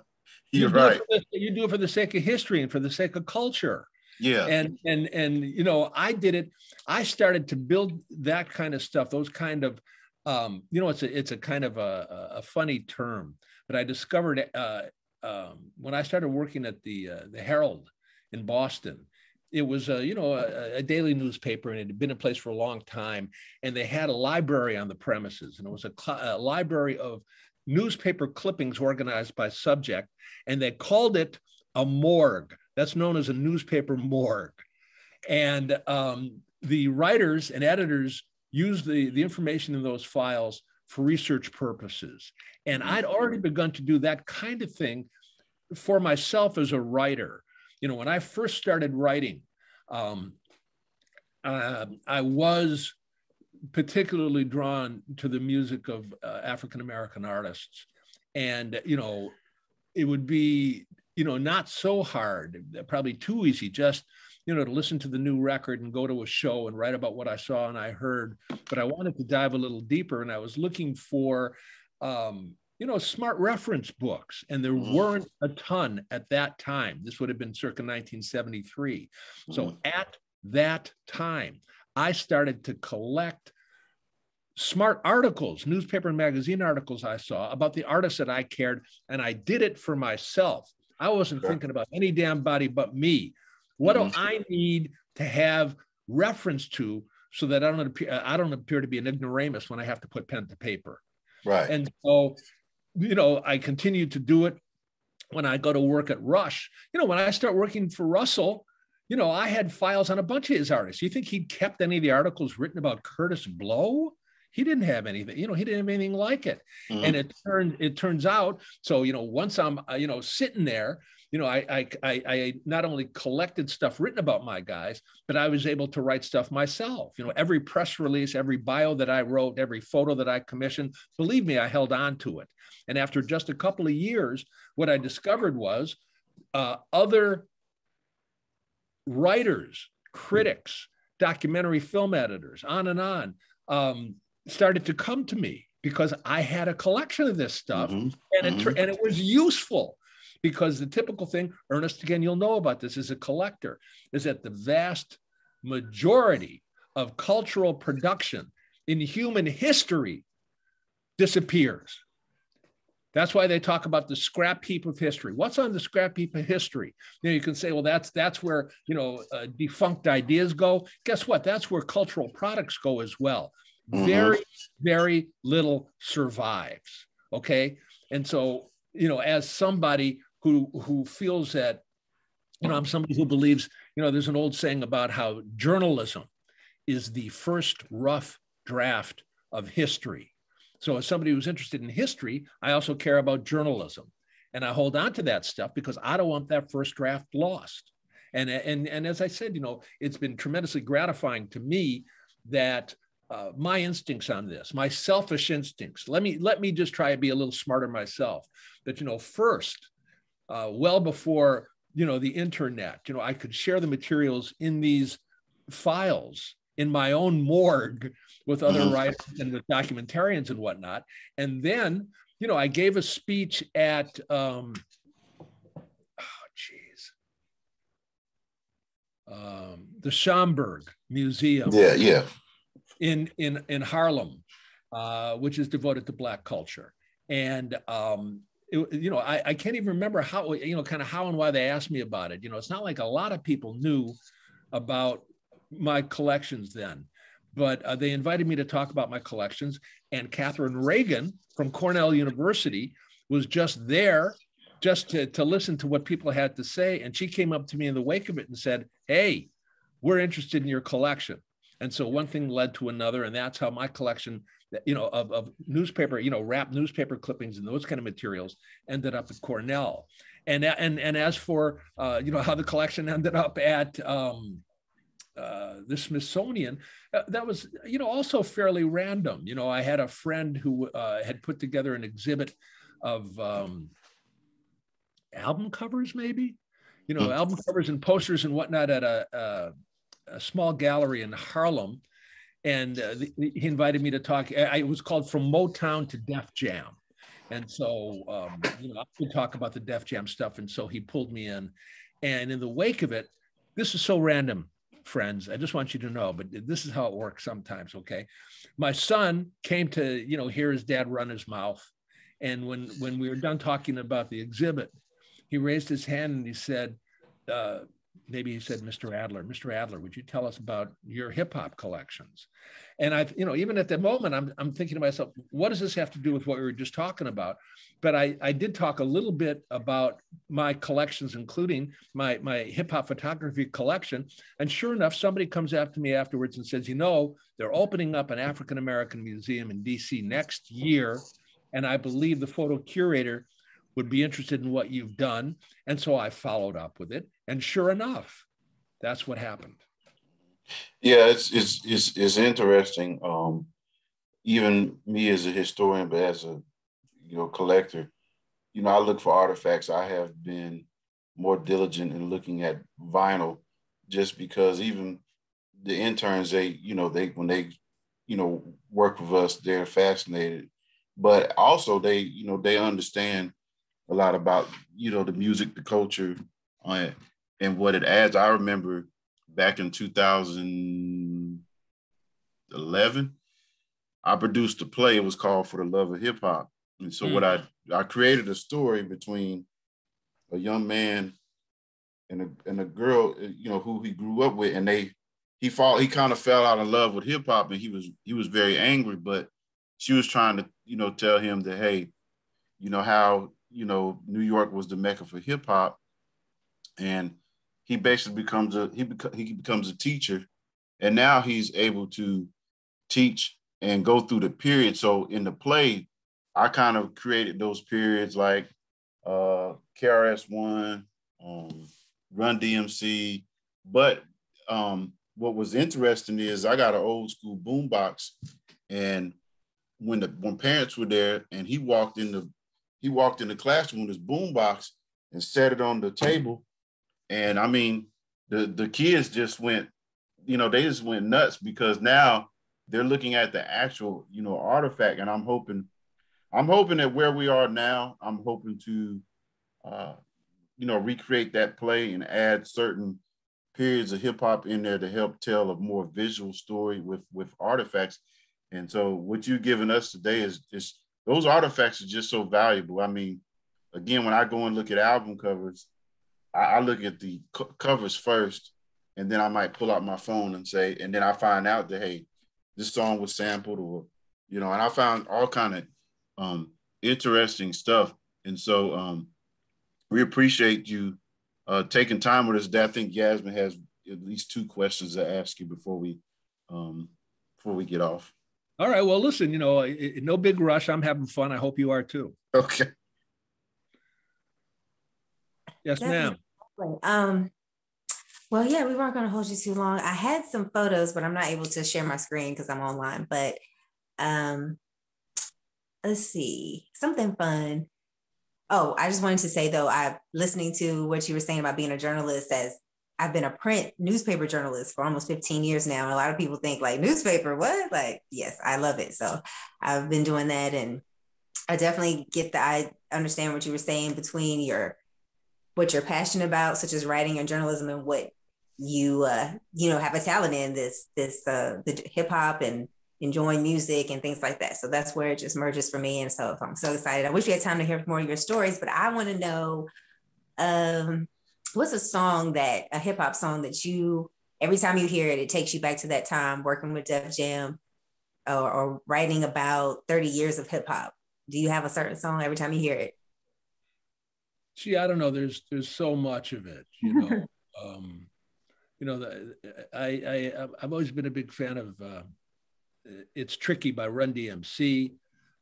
you're you right. The, you do it for the sake of history and for the sake of culture. Yeah. And and and you know, I did it. I started to build that kind of stuff. Those kind of, um, you know, it's a it's a kind of a, a funny term, but I discovered uh, um, when I started working at the uh, the Herald in Boston. it was a you know a, a, daily newspaper and it had been in place for a long time and they had a library on the premises and it was a, a library of newspaper clippings organized by subject and they called it a morgue that's known as a newspaper morgue. And um, the writers and editors use the, the information in those files for research purposes. And i'd already begun to do that kind of thing for myself as a writer. You know, when I first started writing, um, uh, I was particularly drawn to the music of uh, African American artists, and you know, it would be you know not so hard, probably too easy, just you know to listen to the new record and go to a show and write about what I saw and I heard. But I wanted to dive a little deeper, and I was looking for um, you know, smart reference books, and there mm. weren't a ton at that time. This would have been circa 1973. Mm. So at that time, I started to collect smart articles, newspaper and magazine articles I saw about the artists that I cared, and I did it for myself. I wasn't thinking about any damn body but me. What mm-hmm. do I need to have reference to so that I don't appear I don't appear to be an ignoramus when I have to put pen to paper. Right. And so you know, I continue to do it when I go to work at Rush. You know, when I start working for Russell, you know, I had files on a bunch of his artists. You think he'd kept any of the articles written about Kurtis Blow? He didn't have anything, you know, he didn't have anything like it. Mm-hmm. And it turned, it turns out, so, you know, once I'm, uh, you know, sitting there, you know, I, I, I, I not only collected stuff written about my guys, but I was able to write stuff myself. You know, every press release, every bio that I wrote, every photo that I commissioned, believe me, I held on to it. And after just a couple of years, what I discovered was uh, other writers, critics, documentary film editors, on and on, um, started to come to me because I had a collection of this stuff mm-hmm. and, it, mm-hmm. and it was useful because the typical thing, Ernest, again, you'll know about this as a collector, is that the vast majority of cultural production in human history disappears. That's why they talk about the scrap heap of history. What's on the scrap heap of history? You know, you can say, well, that's that's where you know uh, defunct ideas go. Guess what? That's where cultural products go as well. Mm-hmm. Very, very little survives. Okay, and so you know, as somebody who who feels that, you know, I'm somebody who believes, you know, there's an old saying about how journalism is the first rough draft of history so, as somebody who's interested in history, I also care about journalism. And I hold on to that stuff because I don't want that first draft lost. And, and, and as I said, you know, it's been tremendously gratifying to me that uh, my instincts on this, my selfish instincts, let me, let me just try to be a little smarter myself. That, you know, first, uh, well before, you know, the internet, you know, I could share the materials in these files in my own morgue with other mm-hmm. writers and with documentarians and whatnot. And then, you know, I gave a speech at, um, oh, geez, um, the Schomburg Museum. Yeah, yeah. In in in Harlem, uh, which is devoted to Black culture, and um, it, you know, I, I can't even remember how you know, kind of how and why they asked me about it. You know, it's not like a lot of people knew about my collections then but uh, they invited me to talk about my collections. And Katherine Reagan from Cornell University was just there just to, to listen to what people had to say. And she came up to me in the wake of it and said, Hey, we're interested in your collection. And so one thing led to another. And that's how my collection, you know, of, of newspaper, you know, rap newspaper clippings and those kind of materials ended up at Cornell. And, and, and as for, uh, you know, how the collection ended up at, um, uh, the Smithsonian, uh, that was, you know, also fairly random. You know, I had a friend who uh, had put together an exhibit of um, album covers, maybe, you know, hmm. album covers and posters and whatnot at a, a, a small gallery in Harlem. And uh, the, he invited me to talk. it was called From Motown to Def Jam. And so, um, you know, I could talk about the Def Jam stuff. And so he pulled me in. And in the wake of it, this is so random friends. I just want you to know, but this is how it works sometimes. Okay. My son came to, you know, hear his dad run his mouth. And when, when we were done talking about the exhibit, he raised his hand and he said, uh, maybe he said, Mr. Adler, Mr. Adler, would you tell us about your hip hop collections? And I've, you know, even at the moment, I'm, I'm thinking to myself, what does this have to do with what we were just talking about? But I, I did talk a little bit about my collections, including my, my hip hop photography collection. And sure enough, somebody comes after me afterwards and says, you know, they're opening up an African American museum in DC next year. And I believe the photo curator would be interested in what you've done. And so I followed up with it. And sure enough, that's what happened. Yeah, it's it's it's, it's interesting. Um, even me as a historian, but as a you know collector, you know, I look for artifacts. I have been more diligent in looking at vinyl, just because even the interns, they you know they when they you know work with us, they're fascinated, but also they you know they understand a lot about you know the music, the culture, uh, and what it adds. I remember back in 2011, I produced a play. It was called For the Love of Hip Hop, and so mm. what I I created a story between a young man and a and a girl, you know, who he grew up with, and they he fall he kind of fell out of love with hip hop, and he was he was very angry, but she was trying to you know tell him that hey, you know how you know, New York was the mecca for hip hop, and he basically becomes a he he becomes a teacher, and now he's able to teach and go through the period. So in the play, I kind of created those periods like uh, KRS One, um, Run DMC, but um, what was interesting is I got an old school boombox, and when the when parents were there and he walked in the he walked in the classroom with his boombox and set it on the table. And I mean, the the kids just went, you know, they just went nuts because now they're looking at the actual, you know, artifact. And I'm hoping, I'm hoping that where we are now, I'm hoping to, uh, you know, recreate that play and add certain periods of hip hop in there to help tell a more visual story with with artifacts. And so, what you've given us today is is those artifacts are just so valuable. I mean, again, when I go and look at album covers, I, I look at the co- covers first, and then I might pull out my phone and say, and then I find out that hey, this song was sampled, or you know, and I found all kind of um, interesting stuff. And so um, we appreciate you uh, taking time with us. I think Yasmin has at least two questions to ask you before we um, before we get off. All right. Well, listen, you know, no big rush. I'm having fun. I hope you are too. Okay. Yes, ma'am. Um, well, yeah, we weren't going to hold you too long. I had some photos, but I'm not able to share my screen because I'm online. But um, let's see, something fun. Oh, I just wanted to say though, I listening to what you were saying about being a journalist as I've been a print newspaper journalist for almost 15 years now. And a lot of people think like newspaper, what? Like, yes, I love it. So I've been doing that. And I definitely get that. I understand what you were saying between your, what you're passionate about, such as writing and journalism and what you, uh, you know, have a talent in this, this, uh, the hip hop and enjoying music and things like that. So that's where it just merges for me. And so I'm so excited. I wish we had time to hear more of your stories, but I want to know, um, what's a song that a hip hop song that you every time you hear it, it takes you back to that time working with Def Jam or, or writing about 30 years of hip hop? Do you have a certain song every time you hear it? Gee, I don't know. There's there's so much of it, you know. um, you know, the, I, I I've always been a big fan of uh, "It's Tricky" by Run DMC.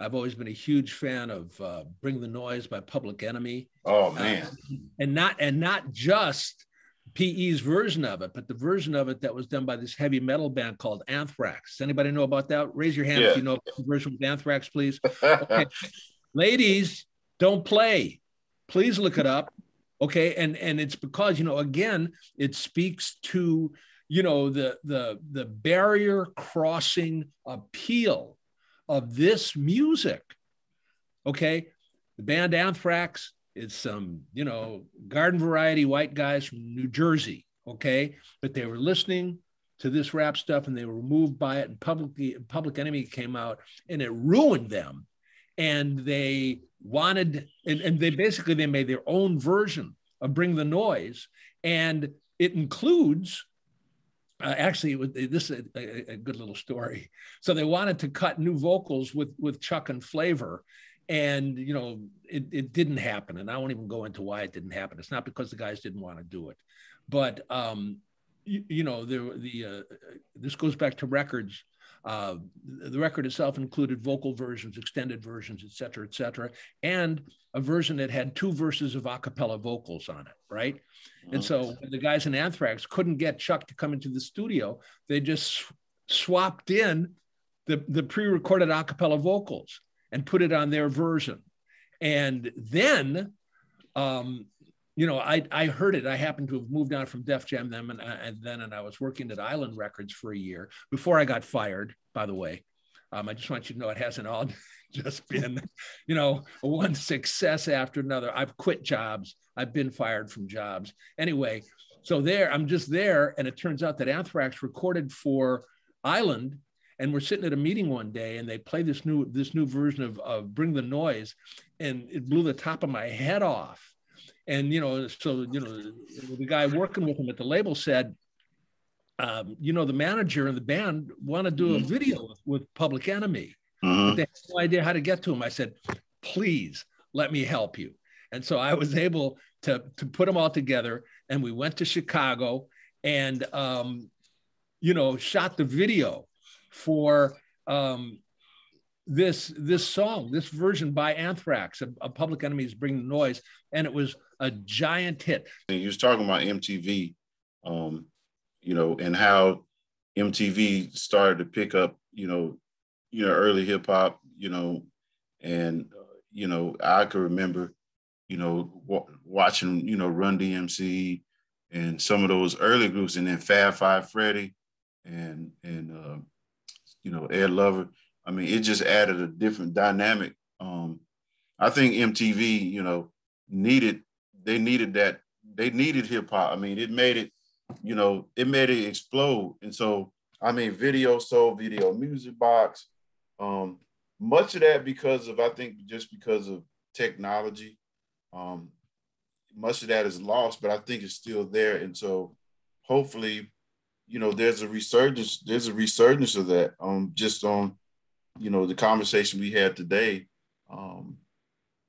I've always been a huge fan of uh, "Bring the Noise" by Public Enemy. Oh man! Uh, and not and not just PE's version of it, but the version of it that was done by this heavy metal band called Anthrax. Does anybody know about that? Raise your hand yeah. if you know the version with Anthrax, please. Okay. Ladies, don't play. Please look it up. Okay, and and it's because you know again it speaks to you know the the the barrier crossing appeal of this music. Okay. The band Anthrax is some, you know, garden variety white guys from New Jersey. Okay. But they were listening to this rap stuff and they were moved by it. And publicly, Public Enemy came out and it ruined them. And they wanted, and, and they basically they made their own version of Bring the Noise. And it includes uh, actually this is a, a, good little story. So they wanted to cut new vocals with with chuck and flavor and you know it, it didn't happen. And i won't even go into why it didn't happen. It's not because the guys didn't want to do it. But um you, you know the the uh, this goes back to records uh, the record itself included vocal versions, extended versions, et cetera, et cetera, and a version that had two verses of a cappella vocals on it, right? And so the guys in Anthrax couldn't get Chuck to come into the studio. They just swapped in the, the pre-recorded a cappella vocals and put it on their version. And then, um, you know, I, I heard it. I happened to have moved on from Def Jam then and, and then, and I was working at Island Records for a year before I got fired, by the way. Um, I just want you to know it hasn't all just been, you know, one success after another. I've quit jobs. I've been fired from jobs. Anyway, so there, I'm just there. And it turns out that Anthrax recorded for Island. And we're sitting at a meeting one day and they play this new this new version of, of Bring the Noise. And it blew the top of my head off. And you know, so you know, the guy working with him at the label said, um, you know, the manager and the band want to do a mm-hmm. video with, Public Enemy. But they had no idea how to get to him. I said, please let me help you. And so I was able to, to put them all together. And we went to Chicago and, um, you know, shot the video for um, this this song, this version by Anthrax, a, Public Enemy's "Bring the Noise," and it was a giant hit. And you was talking about MTV. Um, you know, and how MTV started to pick up, you know, you know, early hip hop, you know, and uh, you know, I could remember, you know, w- watching, you know, Run DMC and some of those early groups, and then Fab Five Freddy and and uh, you know Ed Lover. I mean, it just added a different dynamic. Um, I think MTV, you know, needed they needed that they needed hip hop. I mean, it made it you know, it made it explode. And so, I mean, video soul, video music box. Um, much of that because of, I think, just because of technology. Um, much of that is lost, but I think it's still there. And so, hopefully, you know, there's a resurgence. There's a resurgence of that. Um, just on, you know, the conversation we had today. Um,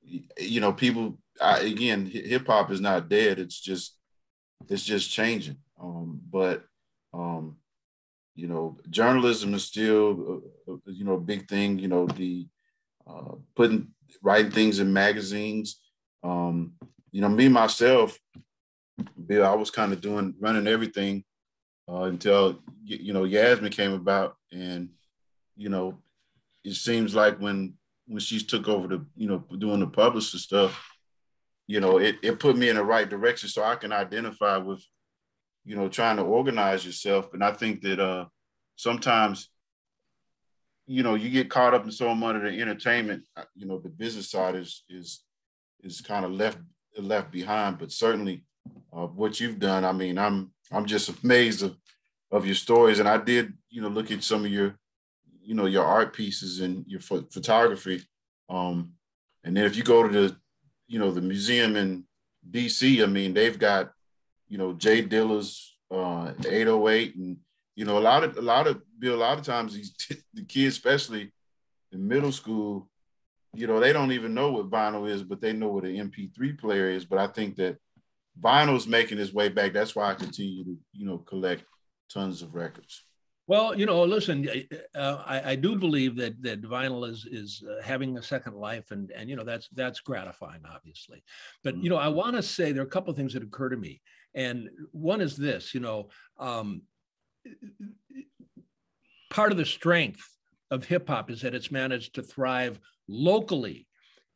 you know, people. I, again, hip hop is not dead. It's just, it's just changing. Um, but um, you know, journalism is still uh, uh, you know a big thing. You know, the uh, putting writing things in magazines. Um, you know, me myself, Bill, I was kind of doing running everything uh, until you know Yasmin came about, and you know, it seems like when when she took over the you know doing the publisher stuff, you know, it, it put me in the right direction so I can identify with you know, trying to organize yourself. And I think that uh, sometimes, you know, you get caught up in so much of the entertainment. Uh, you know, the business side is is is kind of left left behind. But certainly, uh, what you've done, I mean, I'm I'm just amazed of of your stories. And I did, you know, look at some of your, you know, your art pieces and your ph- photography. Um, and then if you go to the, you know, the museum in DC, I mean, they've got you know, J Dilla's uh, 808, and you know, a lot of a lot of Bill, a lot of times these the kids, especially in middle school, you know, they don't even know what vinyl is, but they know what an MP3 player is. But I think that vinyl's making its way back. That's why I continue to, you know, collect tons of records. Well, you know, listen, uh, I, I, do believe that that vinyl is is uh, having a second life, and and you know that's that's gratifying, obviously. But you know, I want to say there are a couple of things that occur to me. And one is this, you know, um, part of the strength of hip hop is that it's managed to thrive locally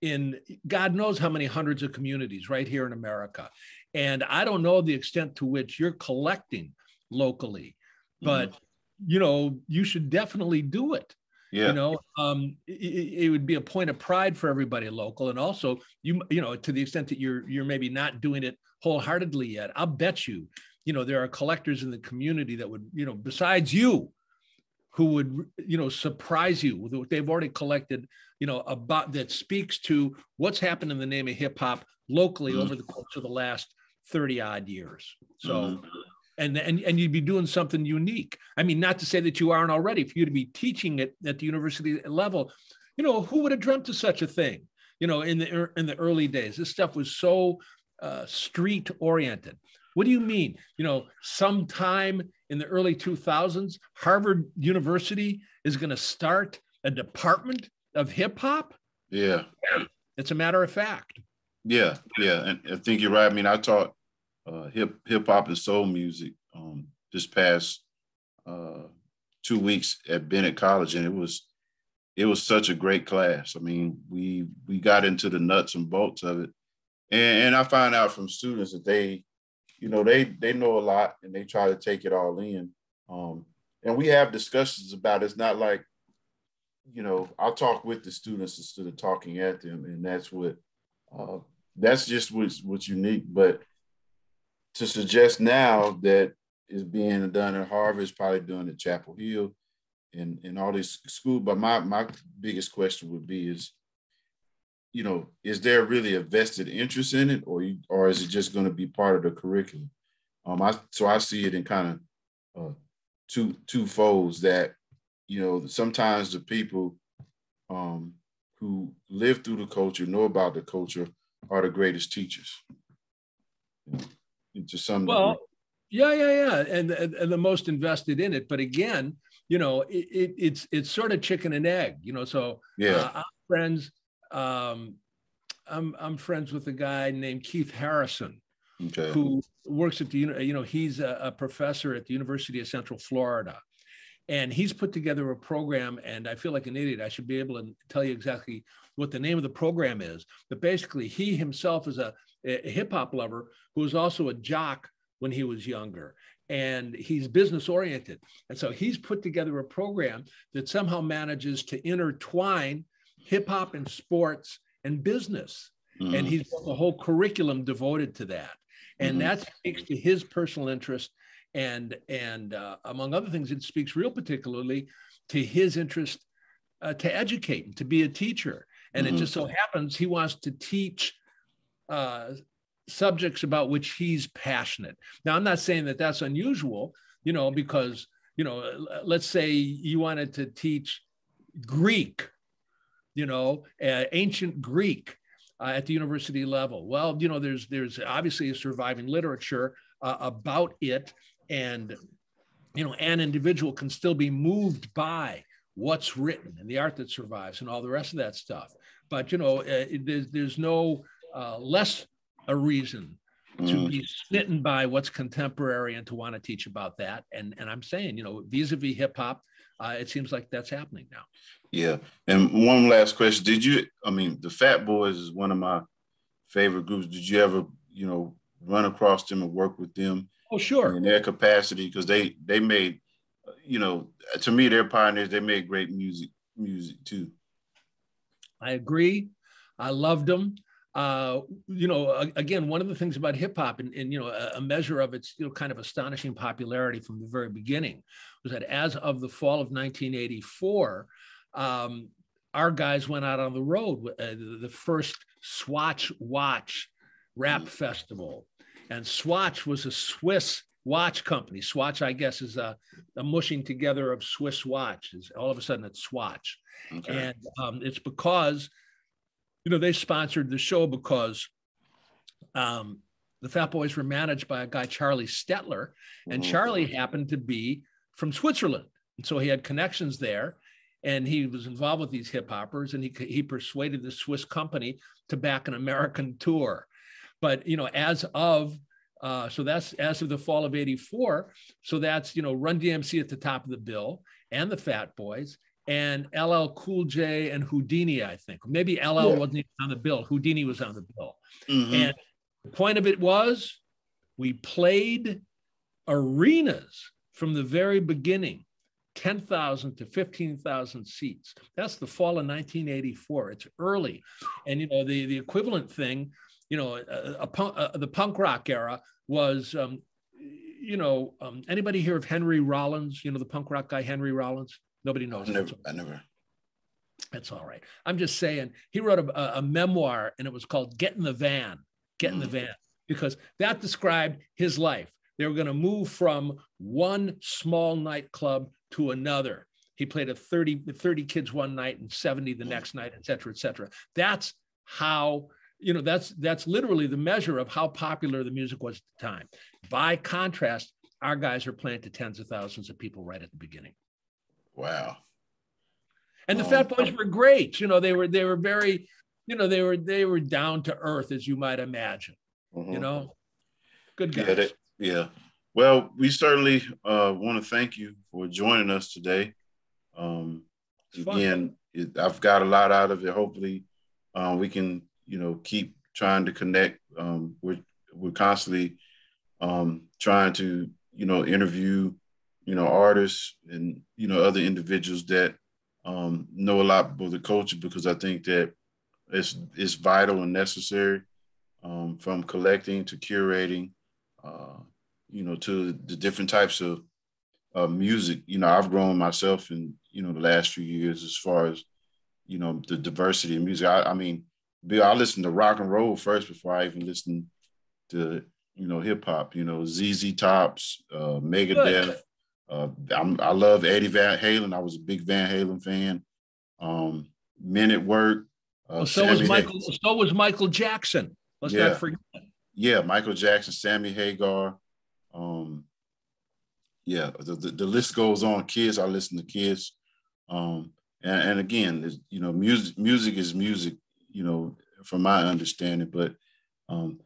in God knows how many hundreds of communities right here in America. And I don't know the extent to which you're collecting locally, but mm-hmm. You know, you should definitely do it. Yeah. You know, um, it, it, would be a point of pride for everybody local, and also you, you know, to the extent that you're you're maybe not doing it wholeheartedly yet, I'll bet you, you know, there are collectors in the community that would, you know, besides you, who would, you know, surprise you with what they've already collected, you know, about that speaks to what's happened in the name of hip hop locally mm-hmm. over the course of the last 30 odd years. So, mm-hmm. And, and, and you'd be doing something unique. I mean, not to say that you aren't already, for you to be teaching it at the university level, you know, who would have dreamt of such a thing? You know, in the, in the early days, this stuff was so uh, street oriented. What do you mean? You know, sometime in the early 2000s, Harvard University is going to start a department of hip hop? Yeah. It's a matter of fact. Yeah, yeah. And I think you're right. I mean, I taught uh, hip hip hop and soul music um, this past uh, two weeks at Bennett College, and it was it was such a great class. I mean, we we got into the nuts and bolts of it, and, and I find out from students that they you know, they they know a lot and they try to take it all in. Um, and we have discussions about it. It's not like, you know, I'll talk with the students instead of talking at them, and that's what uh, that's just what's what's unique. But to suggest now that is being done at Harvard is probably done at Chapel Hill and, and all these schools. But my my biggest question would be is you know, is there really a vested interest in it, or you, or is it just going to be part of the curriculum? Um, I so I see it in kind of uh, two two folds that you know sometimes the people um, who live through the culture, know about the culture, are the greatest teachers. To some well, degree. yeah, yeah, yeah, and, and, and the most invested in it. But again, you know, it, it, it's it's sort of chicken and egg. You know, so yeah, uh, friends um, I'm I'm friends with a guy named Keith Harrison, okay. who works at the you know he's a, a, professor at the University of Central Florida, and he's put together a program. And I feel like an idiot. I should be able to tell you exactly what the name of the program is. But basically, he himself is a, a hip hop lover who was also a jock when he was younger. And he's business oriented. And so he's put together a program that somehow manages to intertwine hip hop and sports and business. Mm-hmm. And he's built a whole curriculum devoted to that. And mm-hmm. that speaks to his personal interest. And, and uh, among other things, it speaks real particularly to his interest uh, to educate and to be a teacher. And mm-hmm. it just so happens he wants to teach uh, subjects about which he's passionate. Now, I'm not saying that that's unusual, you know, because, you know, let's say you wanted to teach Greek you know, uh, ancient Greek uh, at the university level. Well, you know, there's there's obviously a surviving literature uh, about it, and you know, an individual can still be moved by what's written and the art that survives and all the rest of that stuff. But you know, uh, there's there's no uh, less a reason to mm. be smitten by what's contemporary and to want to teach about that. And and I'm saying, you know, vis-a-vis hip hop, uh, it seems like that's happening now. Yeah. And one last question. Did you, I mean, the Fat Boys is one of my favorite groups. Did you ever, you know, run across them and work with them? Oh, sure. In their capacity, because they they made, you know, to me, they're pioneers. They made great music, music too. I agree. I loved them. Uh, you know, again, one of the things about hip hop and, and, you know, a, measure of its, you know, kind of astonishing popularity from the very beginning was that as of the fall of 1984, um, our guys went out on the road, uh, the first Swatch Watch Rap mm. Festival. And Swatch was a Swiss watch company. Swatch, I guess, is a, a mushing together of Swiss watches. All of a sudden, it's Swatch. Okay. And um, it's because, you know, they sponsored the show because um, the Fat Boys were managed by a guy, Charlie Stettler. And mm-hmm. Charlie happened to be from Switzerland. And so he had connections there and he was involved with these hip hoppers and he, he persuaded the swiss company to back an american tour but you know as of uh, so that's as of the fall of 84 so that's you know run dmc at the top of the bill and the fat boys and ll cool j and Whodini, i think maybe ll yeah. wasn't even on the bill Whodini was on the bill mm-hmm. and the point of it was we played arenas from the very beginning 10,000 to 15,000 seats. That's the fall of 1984. It's early. And, you know, the, the equivalent thing, you know, a, a punk, uh, the punk rock era was, um, you know, um, anybody hear of Henry Rollins? You know, the punk rock guy, Henry Rollins? Nobody knows. I never. I never. That's all right. I'm just saying, he wrote a, a, memoir and it was called Get in the Van. Get in the mm. Van. because that described his life. They were going to move from one small nightclub to another. He played a 30, 30 kids one night and 70 the next night, et cetera, et cetera. That's how, you know, that's that's literally the measure of how popular the music was at the time. By contrast, our guys are playing to tens of thousands of people right at the beginning. Wow. And the um, Fat Boys were great. You know, they were they were very, you know, they were they were down to earth as you might imagine. Mm-hmm. You know, good guys. Yeah, yeah. Well, we certainly uh, want to thank you for joining us today. Um, again, it, I've got a lot out of it. Hopefully, uh, we can, you know, keep trying to connect. Um, we're we're constantly um, trying to, you know, interview, you know, artists and you know other individuals that um, know a lot about the culture because I think that it's it's vital and necessary um, from collecting to curating, uh, you know, to the different types of uh, music. You know, I've grown myself in you know the last few years as far as you know the diversity of music. I, I mean, Bill, I listened to rock and roll first before I even listened to you know hip hop. You know, ZZ Tops, uh, Megadeth. Uh, i love Eddie Van Halen. I was a big Van Halen fan. Um, Men at Work. Uh, well, so Sammy was Michael. Hay- so was Michael Jackson. Let's yeah. not forget. Yeah, Michael Jackson, Sammy Hagar. Um, yeah, the, the, the, list goes on. Kids, I listen to Kids. Um, and, and again, you know, music music is music. You know, from my understanding. But um,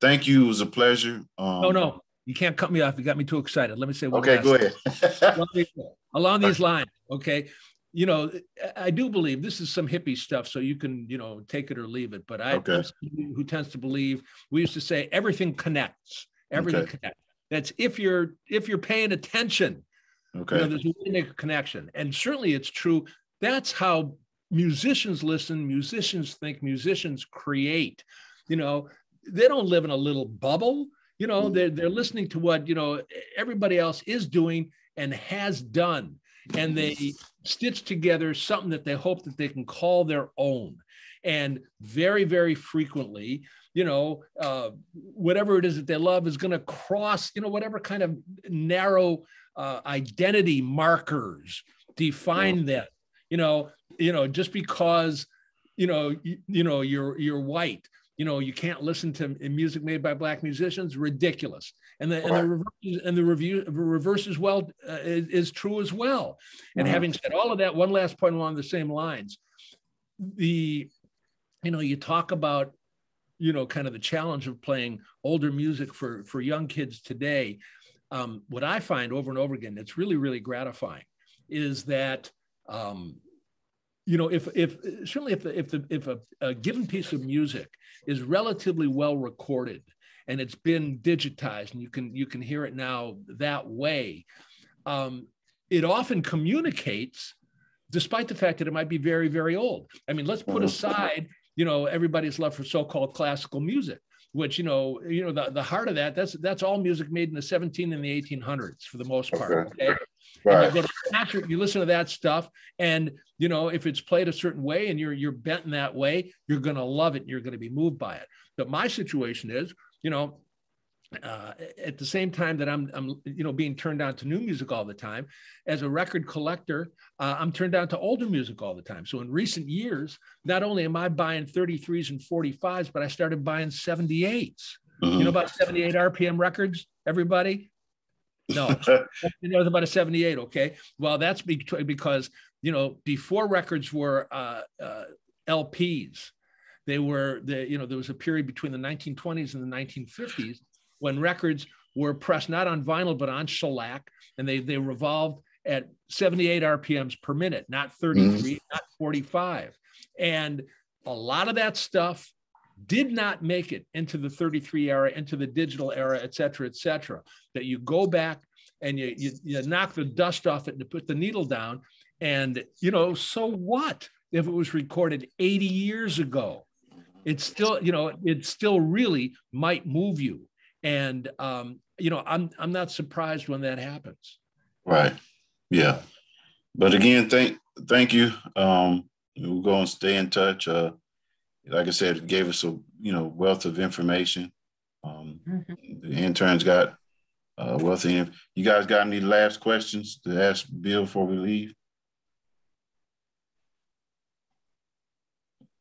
thank you. It was a pleasure. Um, no, no, you can't cut me off. You got me too excited. Let me say one. Okay, go ahead. along, these, along these lines, okay. You know, I do believe this is some hippie stuff, so you can, you know, take it or leave it. But I, okay. who tends to believe, we used to say everything connects. Everything okay. connects. That's if you're if you're paying attention. Okay. You know, there's a way to make a connection, and certainly it's true. That's how musicians listen. Musicians think. Musicians create. You know, they don't live in a little bubble you know they're, they're listening to what you know everybody else is doing and has done. And they stitch together something that they hope that they can call their own. And very very frequently you know uh, whatever it is that they love is going to cross you know whatever kind of narrow uh, identity markers define yeah. them. You know you know just because you know you, you know you're you're white you know you can't listen to music made by black musicians? Ridiculous. And the, and the reverse, and the review reverse as well uh, is, is, true as well. And mm-hmm. having said all of that one last point along the same lines. The you know you talk about you know kind of the challenge of playing older music for for young kids today. Um, what i find over and over again it's really really gratifying is that um, you know if if certainly if the, if the if a, a given piece of music is relatively well recorded and it's been digitized and you can you can hear it now that way um, it often communicates despite the fact that it might be very very old i mean let's put mm-hmm. aside you know everybody's love for so-called classical music which you know you know the, the heart of that that's that's all music made in the 17 and the 1800s for the most part okay, okay? Right. And you go to concert, you listen to that stuff, and you know if it's played a certain way and you're you're bent in that way, you're going to love it. And you're going to be moved by it. But my situation is, you know, uh, at the same time that I'm, I'm, you know, being turned on to new music all the time, as a record collector, uh, I'm turned on to older music all the time. So in recent years, not only am I buying 33s and 45s, but I started buying 78s. Mm-hmm. You know mm-hmm. about 78 RPM records, everybody? No, it was about a 78. Okay. Well, that's because, you know, before records were uh, uh, LPs, they were the, you know, there was a period between the 1920s and the 1950s when records were pressed not on vinyl, but on shellac, and they, they revolved at 78 RPMs per minute, not 33, mm-hmm. not 45. And a lot of that stuff did not make it into the 33 era, into the digital era, et cetera, et cetera. That you go back and you, you, you knock the dust off it and put the needle down. And, you know, so what if it was recorded 80 years ago? It's still, you know, it still really might move you. And, um, you know, I'm, I'm not surprised when that happens. Right. Yeah. But again, thank, thank you. Um, we're going to stay in touch. Uh, like I said, it gave us a you know wealth of information. Um, mm-hmm. The interns got uh, wealthy. You guys got any last questions to ask Bill before we leave?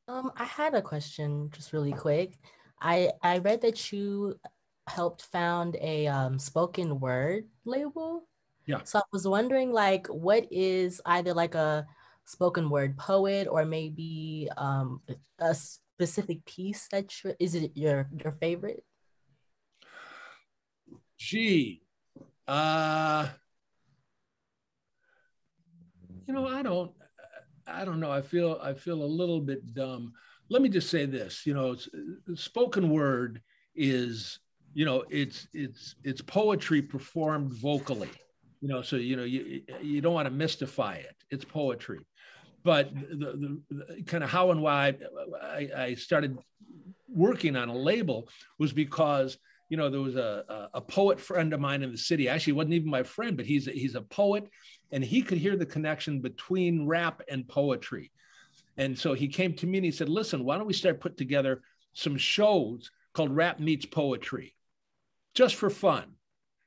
Um, I had a question just really quick. I I read that you helped found a um, spoken word label. Yeah. So I was wondering, like, what is either like a spoken word poet or maybe um, a specific piece that is it your your favorite? Gee, uh, you know, I don't, I don't know. I feel, I feel a little bit dumb. Let me just say this. You know, spoken word is, you know, it's it's it's poetry performed vocally. You know, so you know, you you don't want to mystify it. It's poetry, but the, the, the kind of how and why I, I started working on a label was because you know, there was a, a, poet friend of mine in the city. Actually, wasn't even my friend, but he's he's a poet, and he could hear the connection between rap and poetry. And so he came to me and he said, "Listen, why don't we start put together some shows called Rap Meets Poetry, just for fun?"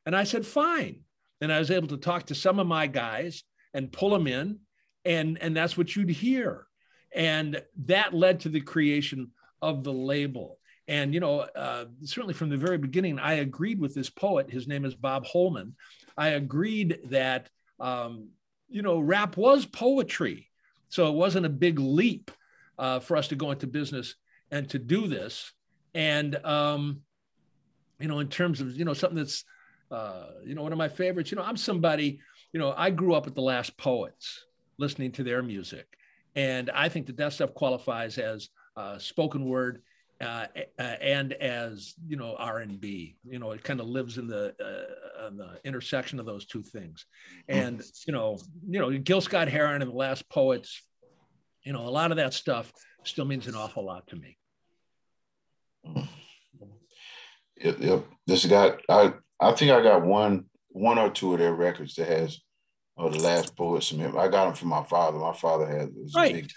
And I said, "Fine." And I was able to talk to some of my guys and pull them in, and and that's what you'd hear. And that led to the creation of the label. And, you know, uh, certainly from the very beginning, I agreed with this poet. His name is Bob Holman. I agreed that, um, you know, rap was poetry. So it wasn't a big leap uh, for us to go into business and to do this. And, um, you know, in terms of, you know, something that's, uh, you know, one of my favorites, you know, I'm somebody, you know, I grew up with the last poets listening to their music. And I think that that stuff qualifies as uh, spoken word uh, and as you know r&b you know it kind of lives in the uh, the intersection of those two things. And you know you know gil scott heron and the last poets you know a lot of that stuff still means an awful lot to me yep, yep. this got i i think i got one one or two of their records that has oh the last poets i got them from my father my father had right. Big,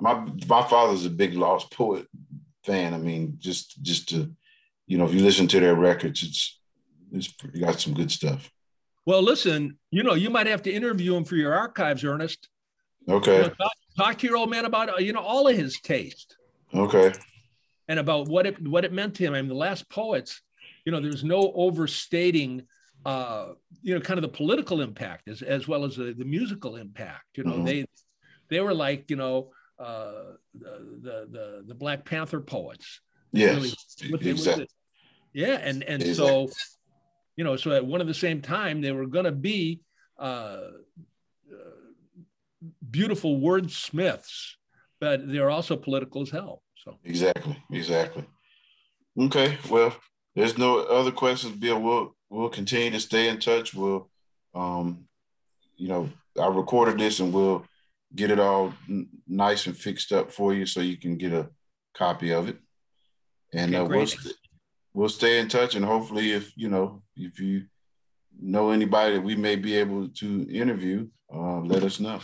my my father's a big lost poet fan. I mean, just just to, you know, if you listen to their records, it's it's got some good stuff. Well, listen, you know, you might have to interview him for your archives, Ernest. Okay. You know, talk, talk, to your old man about uh, you know all of his taste. Okay. And about what it what it meant to him. I mean, the last poets, you know, there's no overstating uh, you know, kind of the political impact as, as well as the, the musical impact. You know, mm-hmm. they they were like, you know, uh, the, the the Black Panther poets. Yes, really, exactly. Yeah, and and exactly. so you know, so at one and the same time, they were going to be uh, uh, beautiful wordsmiths, but they're also political as hell. So exactly, exactly. Okay, well, there's no other questions, Bill. We'll we'll continue to stay in touch. We'll, um, you know, I recorded this, and we'll get it all n- nice and fixed up for you so you can get a copy of it. And okay, uh, we'll, st- we'll stay in touch. And hopefully, if you know, if you know anybody that we may be able to interview, uh, let us know.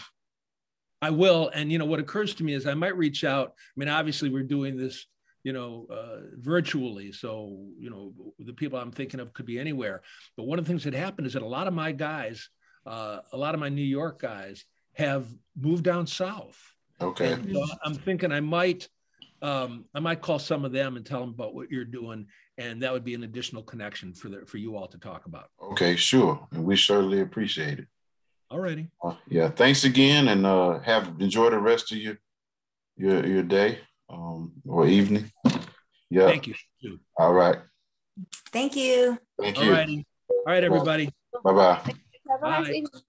I will. And, you know, what occurs to me is I might reach out. I mean, obviously, we're doing this you know, uh, virtually. So, you know, the people I'm thinking of could be anywhere. But one of the things that happened is that a lot of my guys, uh, a lot of my New York guys, have moved down south. Okay. So I'm thinking I might um, I might call some of them and tell them about what you're doing, and that would be an additional connection for the for you all to talk about. Okay, sure, and we certainly appreciate it. All righty. Uh, yeah, thanks again, and uh, have enjoy the rest of your your your day um, or evening. Yeah. Thank you. All right. Thank you. Thank you. All righty. All right, everybody. Bye-bye. Have a nice evening.